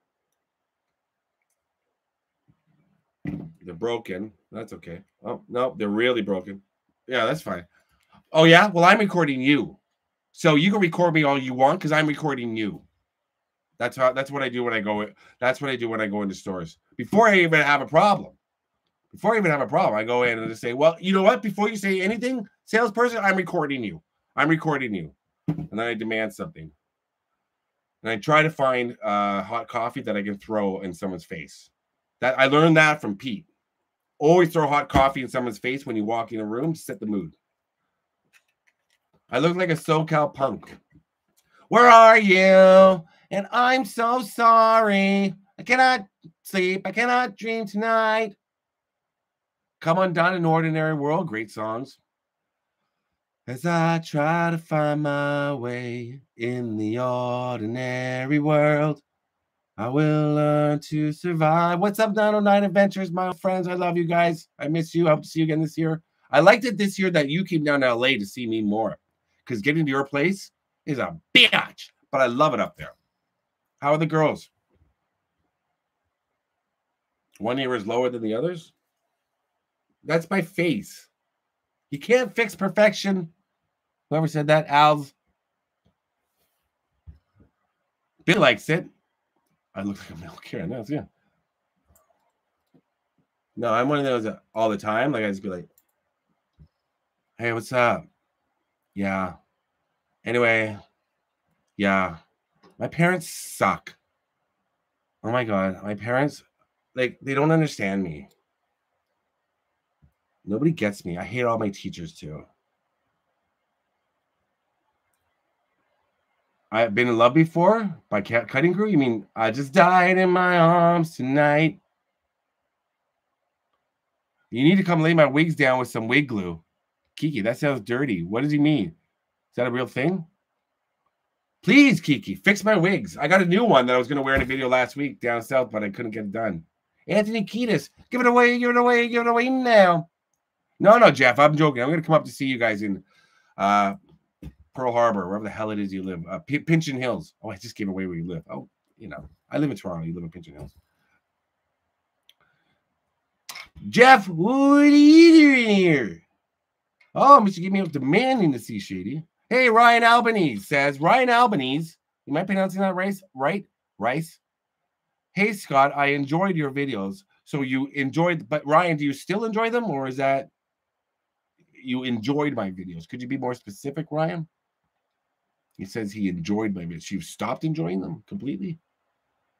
They're broken. That's okay. Oh, no, they're really broken. Yeah, that's fine. Oh, yeah? Well, I'm recording you. So you can record me all you want because I'm recording you. That's how that's what I do when I go. That's what I do when I go into stores. Before I even have a problem. Before I even have a problem, I go in and just say, Well, you know what? Before you say anything, salesperson, I'm recording you. I'm recording you. And then I demand something. And I try to find uh, hot coffee that I can throw in someone's face. That I learned that from Pete. Always throw hot coffee in someone's face when you walk in a room set the mood. I look like a SoCal punk. Where are you? And I'm so sorry. I cannot sleep. I cannot dream tonight. Come on undone in ordinary world. Great songs. As I try to find my way in the ordinary world. I will learn to survive. What's up, 909 Adventures, my friends? I love you guys. I miss you. I hope to see you again this year. I liked it this year that you came down to LA to see me more because getting to your place is a bitch, but I love it up there. How are the girls? One ear is lower than the others. That's my face. You can't fix perfection. Whoever said that, Al's. Bill likes it. I look like a male Karen. No, yeah. No, I'm one of those all the time. Like I just be like, "Hey, what's up?" Yeah. Anyway, yeah. My parents suck. Oh my god, my parents like they don't understand me. Nobody gets me. I hate all my teachers too. I've been in love before by Cat Cutting Crew. You mean I just died in my arms tonight? You need to come lay my wigs down with some wig glue. Kiki, that sounds dirty. What does he mean? Is that a real thing? Please, Kiki, fix my wigs. I got a new one that I was going to wear in a video last week down south, but I couldn't get it done. Anthony Kiedis, give it away, give it away, give it away now. No, no, Jeff, I'm joking. I'm going to come up to see you guys in uh, Pearl Harbor, wherever the hell it is you live. Uh, P- Pinchin Hills. Oh, I just gave away where you live. Oh, you know, I live in Toronto. You live in Pinchin Hills. Jeff, what are you doing here? Oh, Mr. Give me up demanding to see Shady. Hey, Ryan Albanese says, Ryan Albanese, am I pronouncing that right? Right? Rice? Hey, Scott, I enjoyed your videos. So you enjoyed, but Ryan, do you still enjoy them or is that you enjoyed my videos? Could you be more specific, Ryan? He says he enjoyed my videos. You've stopped enjoying them completely?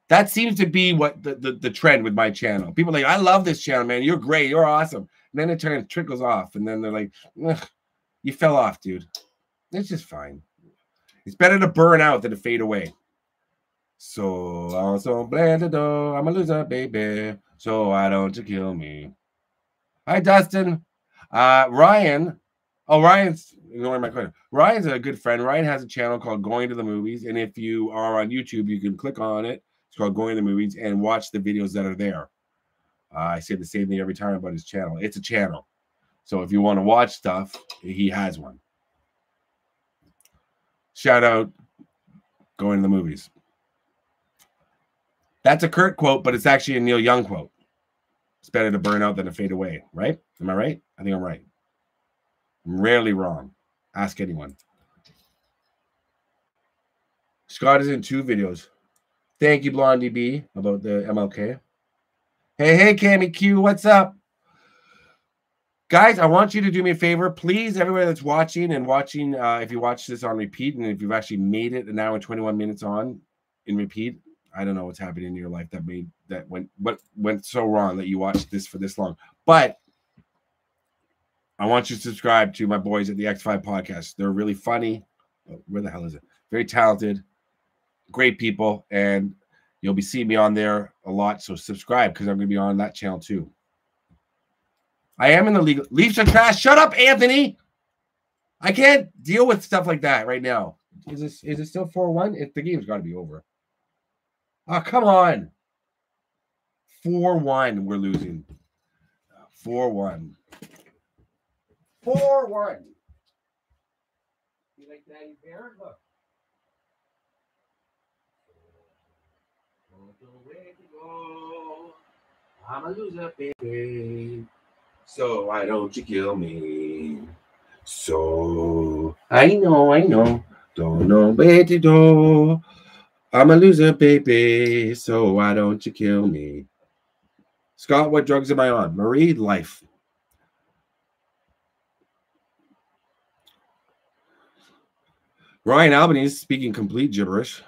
That seems to be what the, the, the trend with my channel. People like, I love this channel, man. You're great. You're awesome. And then it turns trickles off. And then they're like, you fell off, dude. It's just fine. It's better to burn out than to fade away. So I'm so glad to do. I'm a loser, baby. So why don't you kill me? Hi, Dustin. Uh, Ryan. Oh, Ryan's ignoring my question. Ryan's a good friend. Ryan has a channel called Going to the Movies. And if you are on YouTube, you can click on it. It's called Going to the Movies and watch the videos that are there. Uh, I say the same thing every time about his channel. It's a channel. So if you want to watch stuff, he has one. Shout out Going to the Movies. That's a Kurt quote, but it's actually a Neil Young quote. It's better to burn out than to fade away, right? Am I right? I think I'm right. I'm rarely wrong. Ask anyone. Scott is in two videos. Thank you, Blondie B, about the MLK. Hey, hey, Cammy Q, what's up? Guys, I want you to do me a favor. Please, everybody that's watching and watching, uh, if you watch this on repeat and if you've actually made it an hour and 21 minutes on in repeat, I don't know what's happening in your life that made that went what went so wrong that you watched this for this long. But I want you to subscribe to my boys at the X5 podcast. They're really funny. Oh, where the hell is it? Very talented, great people, and you'll be seeing me on there a lot. So subscribe because I'm going to be on that channel too. I am in the league. Leafs are trash. Shut up, Anthony. I can't deal with stuff like that right now. Is this is it still 4-1? If the game's got to be over. Oh, come on. 4 1, we're losing. 4 1. 4 1. You like Bear? Look. I'm a loser, baby. So why don't you kill me? So I know, I know. Don't know where to go. I'm a loser, baby. So why don't you kill me? Scott, what drugs am I on? Marie, life. Ryan Albanese speaking complete gibberish.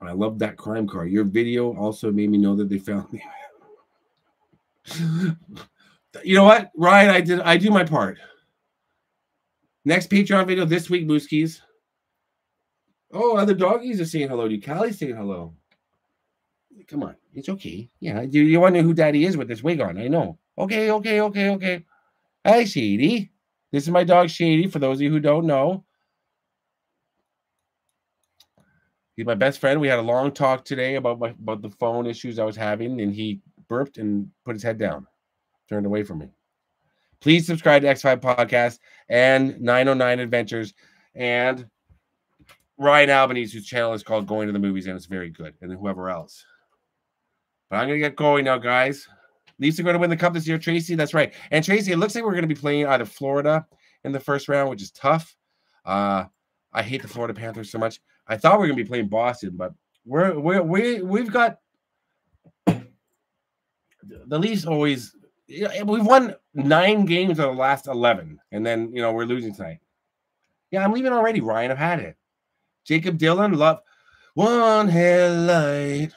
I love that crime car. Your video also made me know that they found me. [LAUGHS] you know what, Ryan? I did. I do my part. Next Patreon video this week, Mooskies. Oh, other doggies are saying hello to you. Callie's saying hello. Come on, it's okay. Yeah, you, you wonder who daddy is with this wig on. I know. Okay, okay, okay, okay. Hi, Shady. This is my dog Shady, for those of you who don't know. He's my best friend. We had a long talk today about my about the phone issues I was having, and he burped and put his head down, turned away from me. Please subscribe to X5 Podcast and 909 Adventures and Ryan Albanese, whose channel is called Going to the Movies, and it's very good, and whoever else. But I'm gonna get going now, guys. Leafs are going to win the cup this year, Tracy. That's right. And Tracy, it looks like we're going to be playing either Florida in the first round, which is tough. Uh, I hate the Florida Panthers so much. I thought we were going to be playing Boston, but we're we're we we've got [COUGHS] the Leafs always. We've won nine games of the last eleven, and then you know we're losing tonight. Yeah, I'm leaving already, Ryan. I've had it. Jakob Dylan, love one headlight.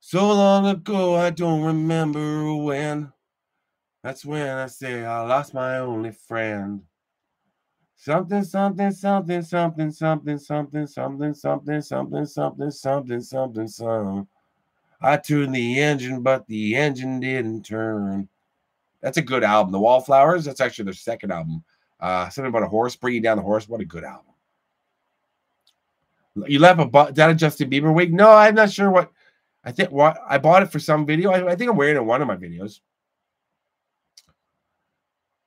So long ago, I don't remember when. That's when I say I lost my only friend. Something, something, something, something, something, something, something, something, something, something, something, something, something. I tuned the engine, but the engine didn't turn. That's a good album. The Wallflowers, that's actually their second album. Uh, something about a horse, bringing down the horse. What a good album. You left a that a Justin Bieber wig? No, I'm not sure what I think what I bought it for some video. I, I think I'm wearing it in one of my videos.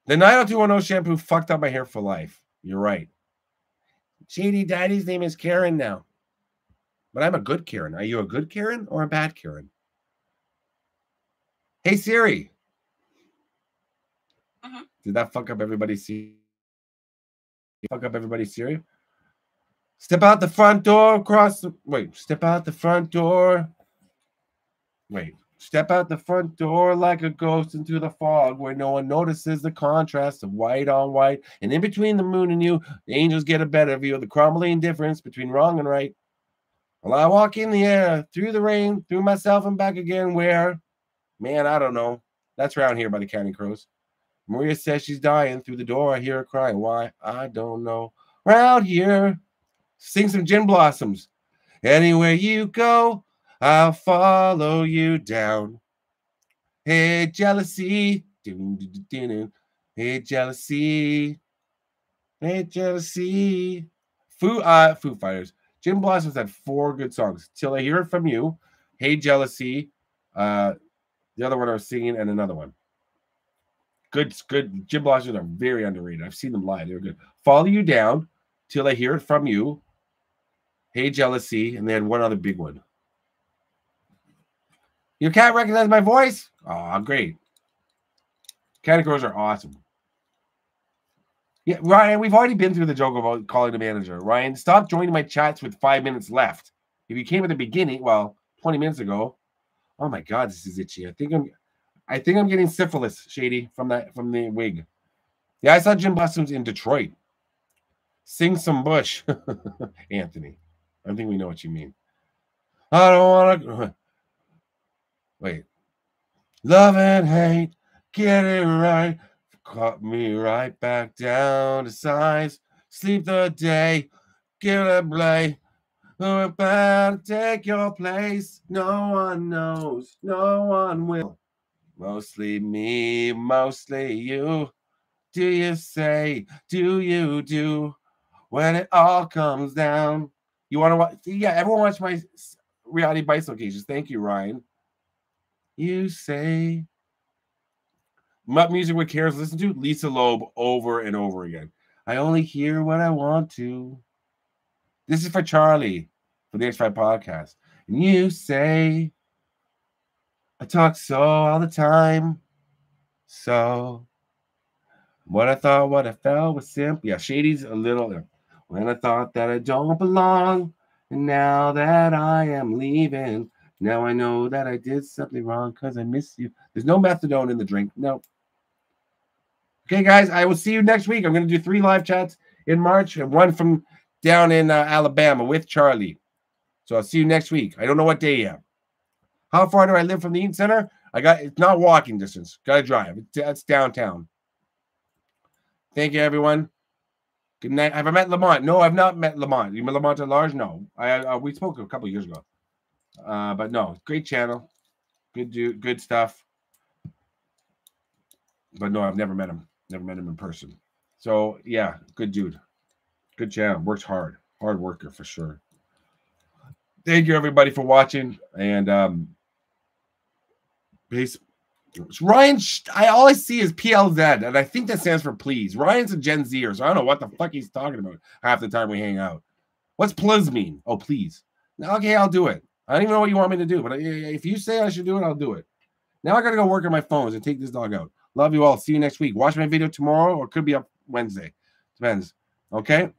The 90210 shampoo fucked up my hair for life. You're right. Shady Daddy's name is Karen now. But I'm a good Karen. Are you a good Karen or a bad Karen? Hey Siri. Mhm. Did that fuck up everybody's Siri? Fuck up everybody's Siri? Step out the front door across the wait, step out the front door. Wait, step out the front door like a ghost into the fog where no one notices the contrast of white on white. And in between the moon and you, the angels get a better view of the crumbling difference between wrong and right. Well, I walk in the air, through the rain, through myself and back again. Where? Man, I don't know. That's around here by the Counting Crows. Maria says she's dying. Through the door, I hear her crying. Why? I don't know. Round here, sing some gin blossoms. Anywhere you go, I'll follow you down. Hey, jealousy. Hey, jealousy. Hey, jealousy. Foo, uh, Foo Fighters. Gin Blossoms had four good songs. Till I Hear It From You, Hey Jealousy, uh, the other one I was singing, and another one. Good, good. Gin Blossoms are very underrated. I've seen them live. They're good. Follow You Down, Till I Hear It From You, Hey Jealousy, and they had one other big one. You can't recognize my voice? Oh, great. Crows are awesome. Yeah, Ryan, we've already been through the joke about calling the manager. Ryan, stop joining my chats with five minutes left. If you came at the beginning, well, 20 minutes ago. Oh my god, this is itchy. I think I'm I think I'm getting syphilis, Shady, from that from the wig. Yeah, I saw Gin Blossoms in Detroit. Sing some bush. [LAUGHS] Anthony. I think we know what you mean. I don't want to [LAUGHS] wait. Love and hate, get it right. Caught me right back down to size. Sleep the day, give it a play. Who about to take your place? No one knows, no one will. Mostly me, mostly you. Do you say, do you do? When it all comes down. You want to watch? Yeah, everyone watch my reality bicycle cages. Thank you, Ryan. You say what music with cares listen to? Lisa Loeb over and over again. I only hear what I want to. This is for Charlie for the X5 podcast. And you say, I talk so all the time. So, what I thought, what I felt was simple. Yeah, Shady's a little. When I thought that I don't belong, and now that I am leaving, now I know that I did something wrong because I miss you. There's no methadone in the drink. No. Okay, guys, I will see you next week. I'm going to do three live chats in March and one from down in uh, Alabama with Charlie. So I'll see you next week. I don't know what day yet. How far do I live from the Eaton Center? I got it's not walking distance. Got to drive. It's downtown. Thank you, everyone. Good night. Have I met Lamont? No, I've not met Lamont. You met Lamont at large? No. I uh, we spoke a couple years ago. Uh, but no, great channel. Good dude, good stuff. But no, I've never met him. Never met him in person. So yeah, good dude. Good channel. Works hard. Hard worker for sure. Thank you everybody for watching. And um peace. Ryan, I all I see is PLZ, and I think that stands for please. Ryan's a Gen Zer, so I don't know what the fuck he's talking about half the time we hang out. What's please mean? Oh, please. Okay, I'll do it. I don't even know what you want me to do, but if you say I should do it, I'll do it. Now I gotta go work on my phones and take this dog out. Love you all. See you next week. Watch my video tomorrow, or could be up Wednesday. Depends. Okay.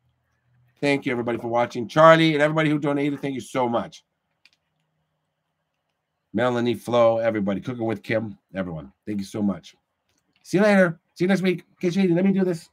Thank you everybody for watching. Charlie and everybody who donated, thank you so much. Melanie, Flo, everybody, cooking with Kim, everyone. Thank you so much. See you later. See you next week. Okay, Shady, let me do this.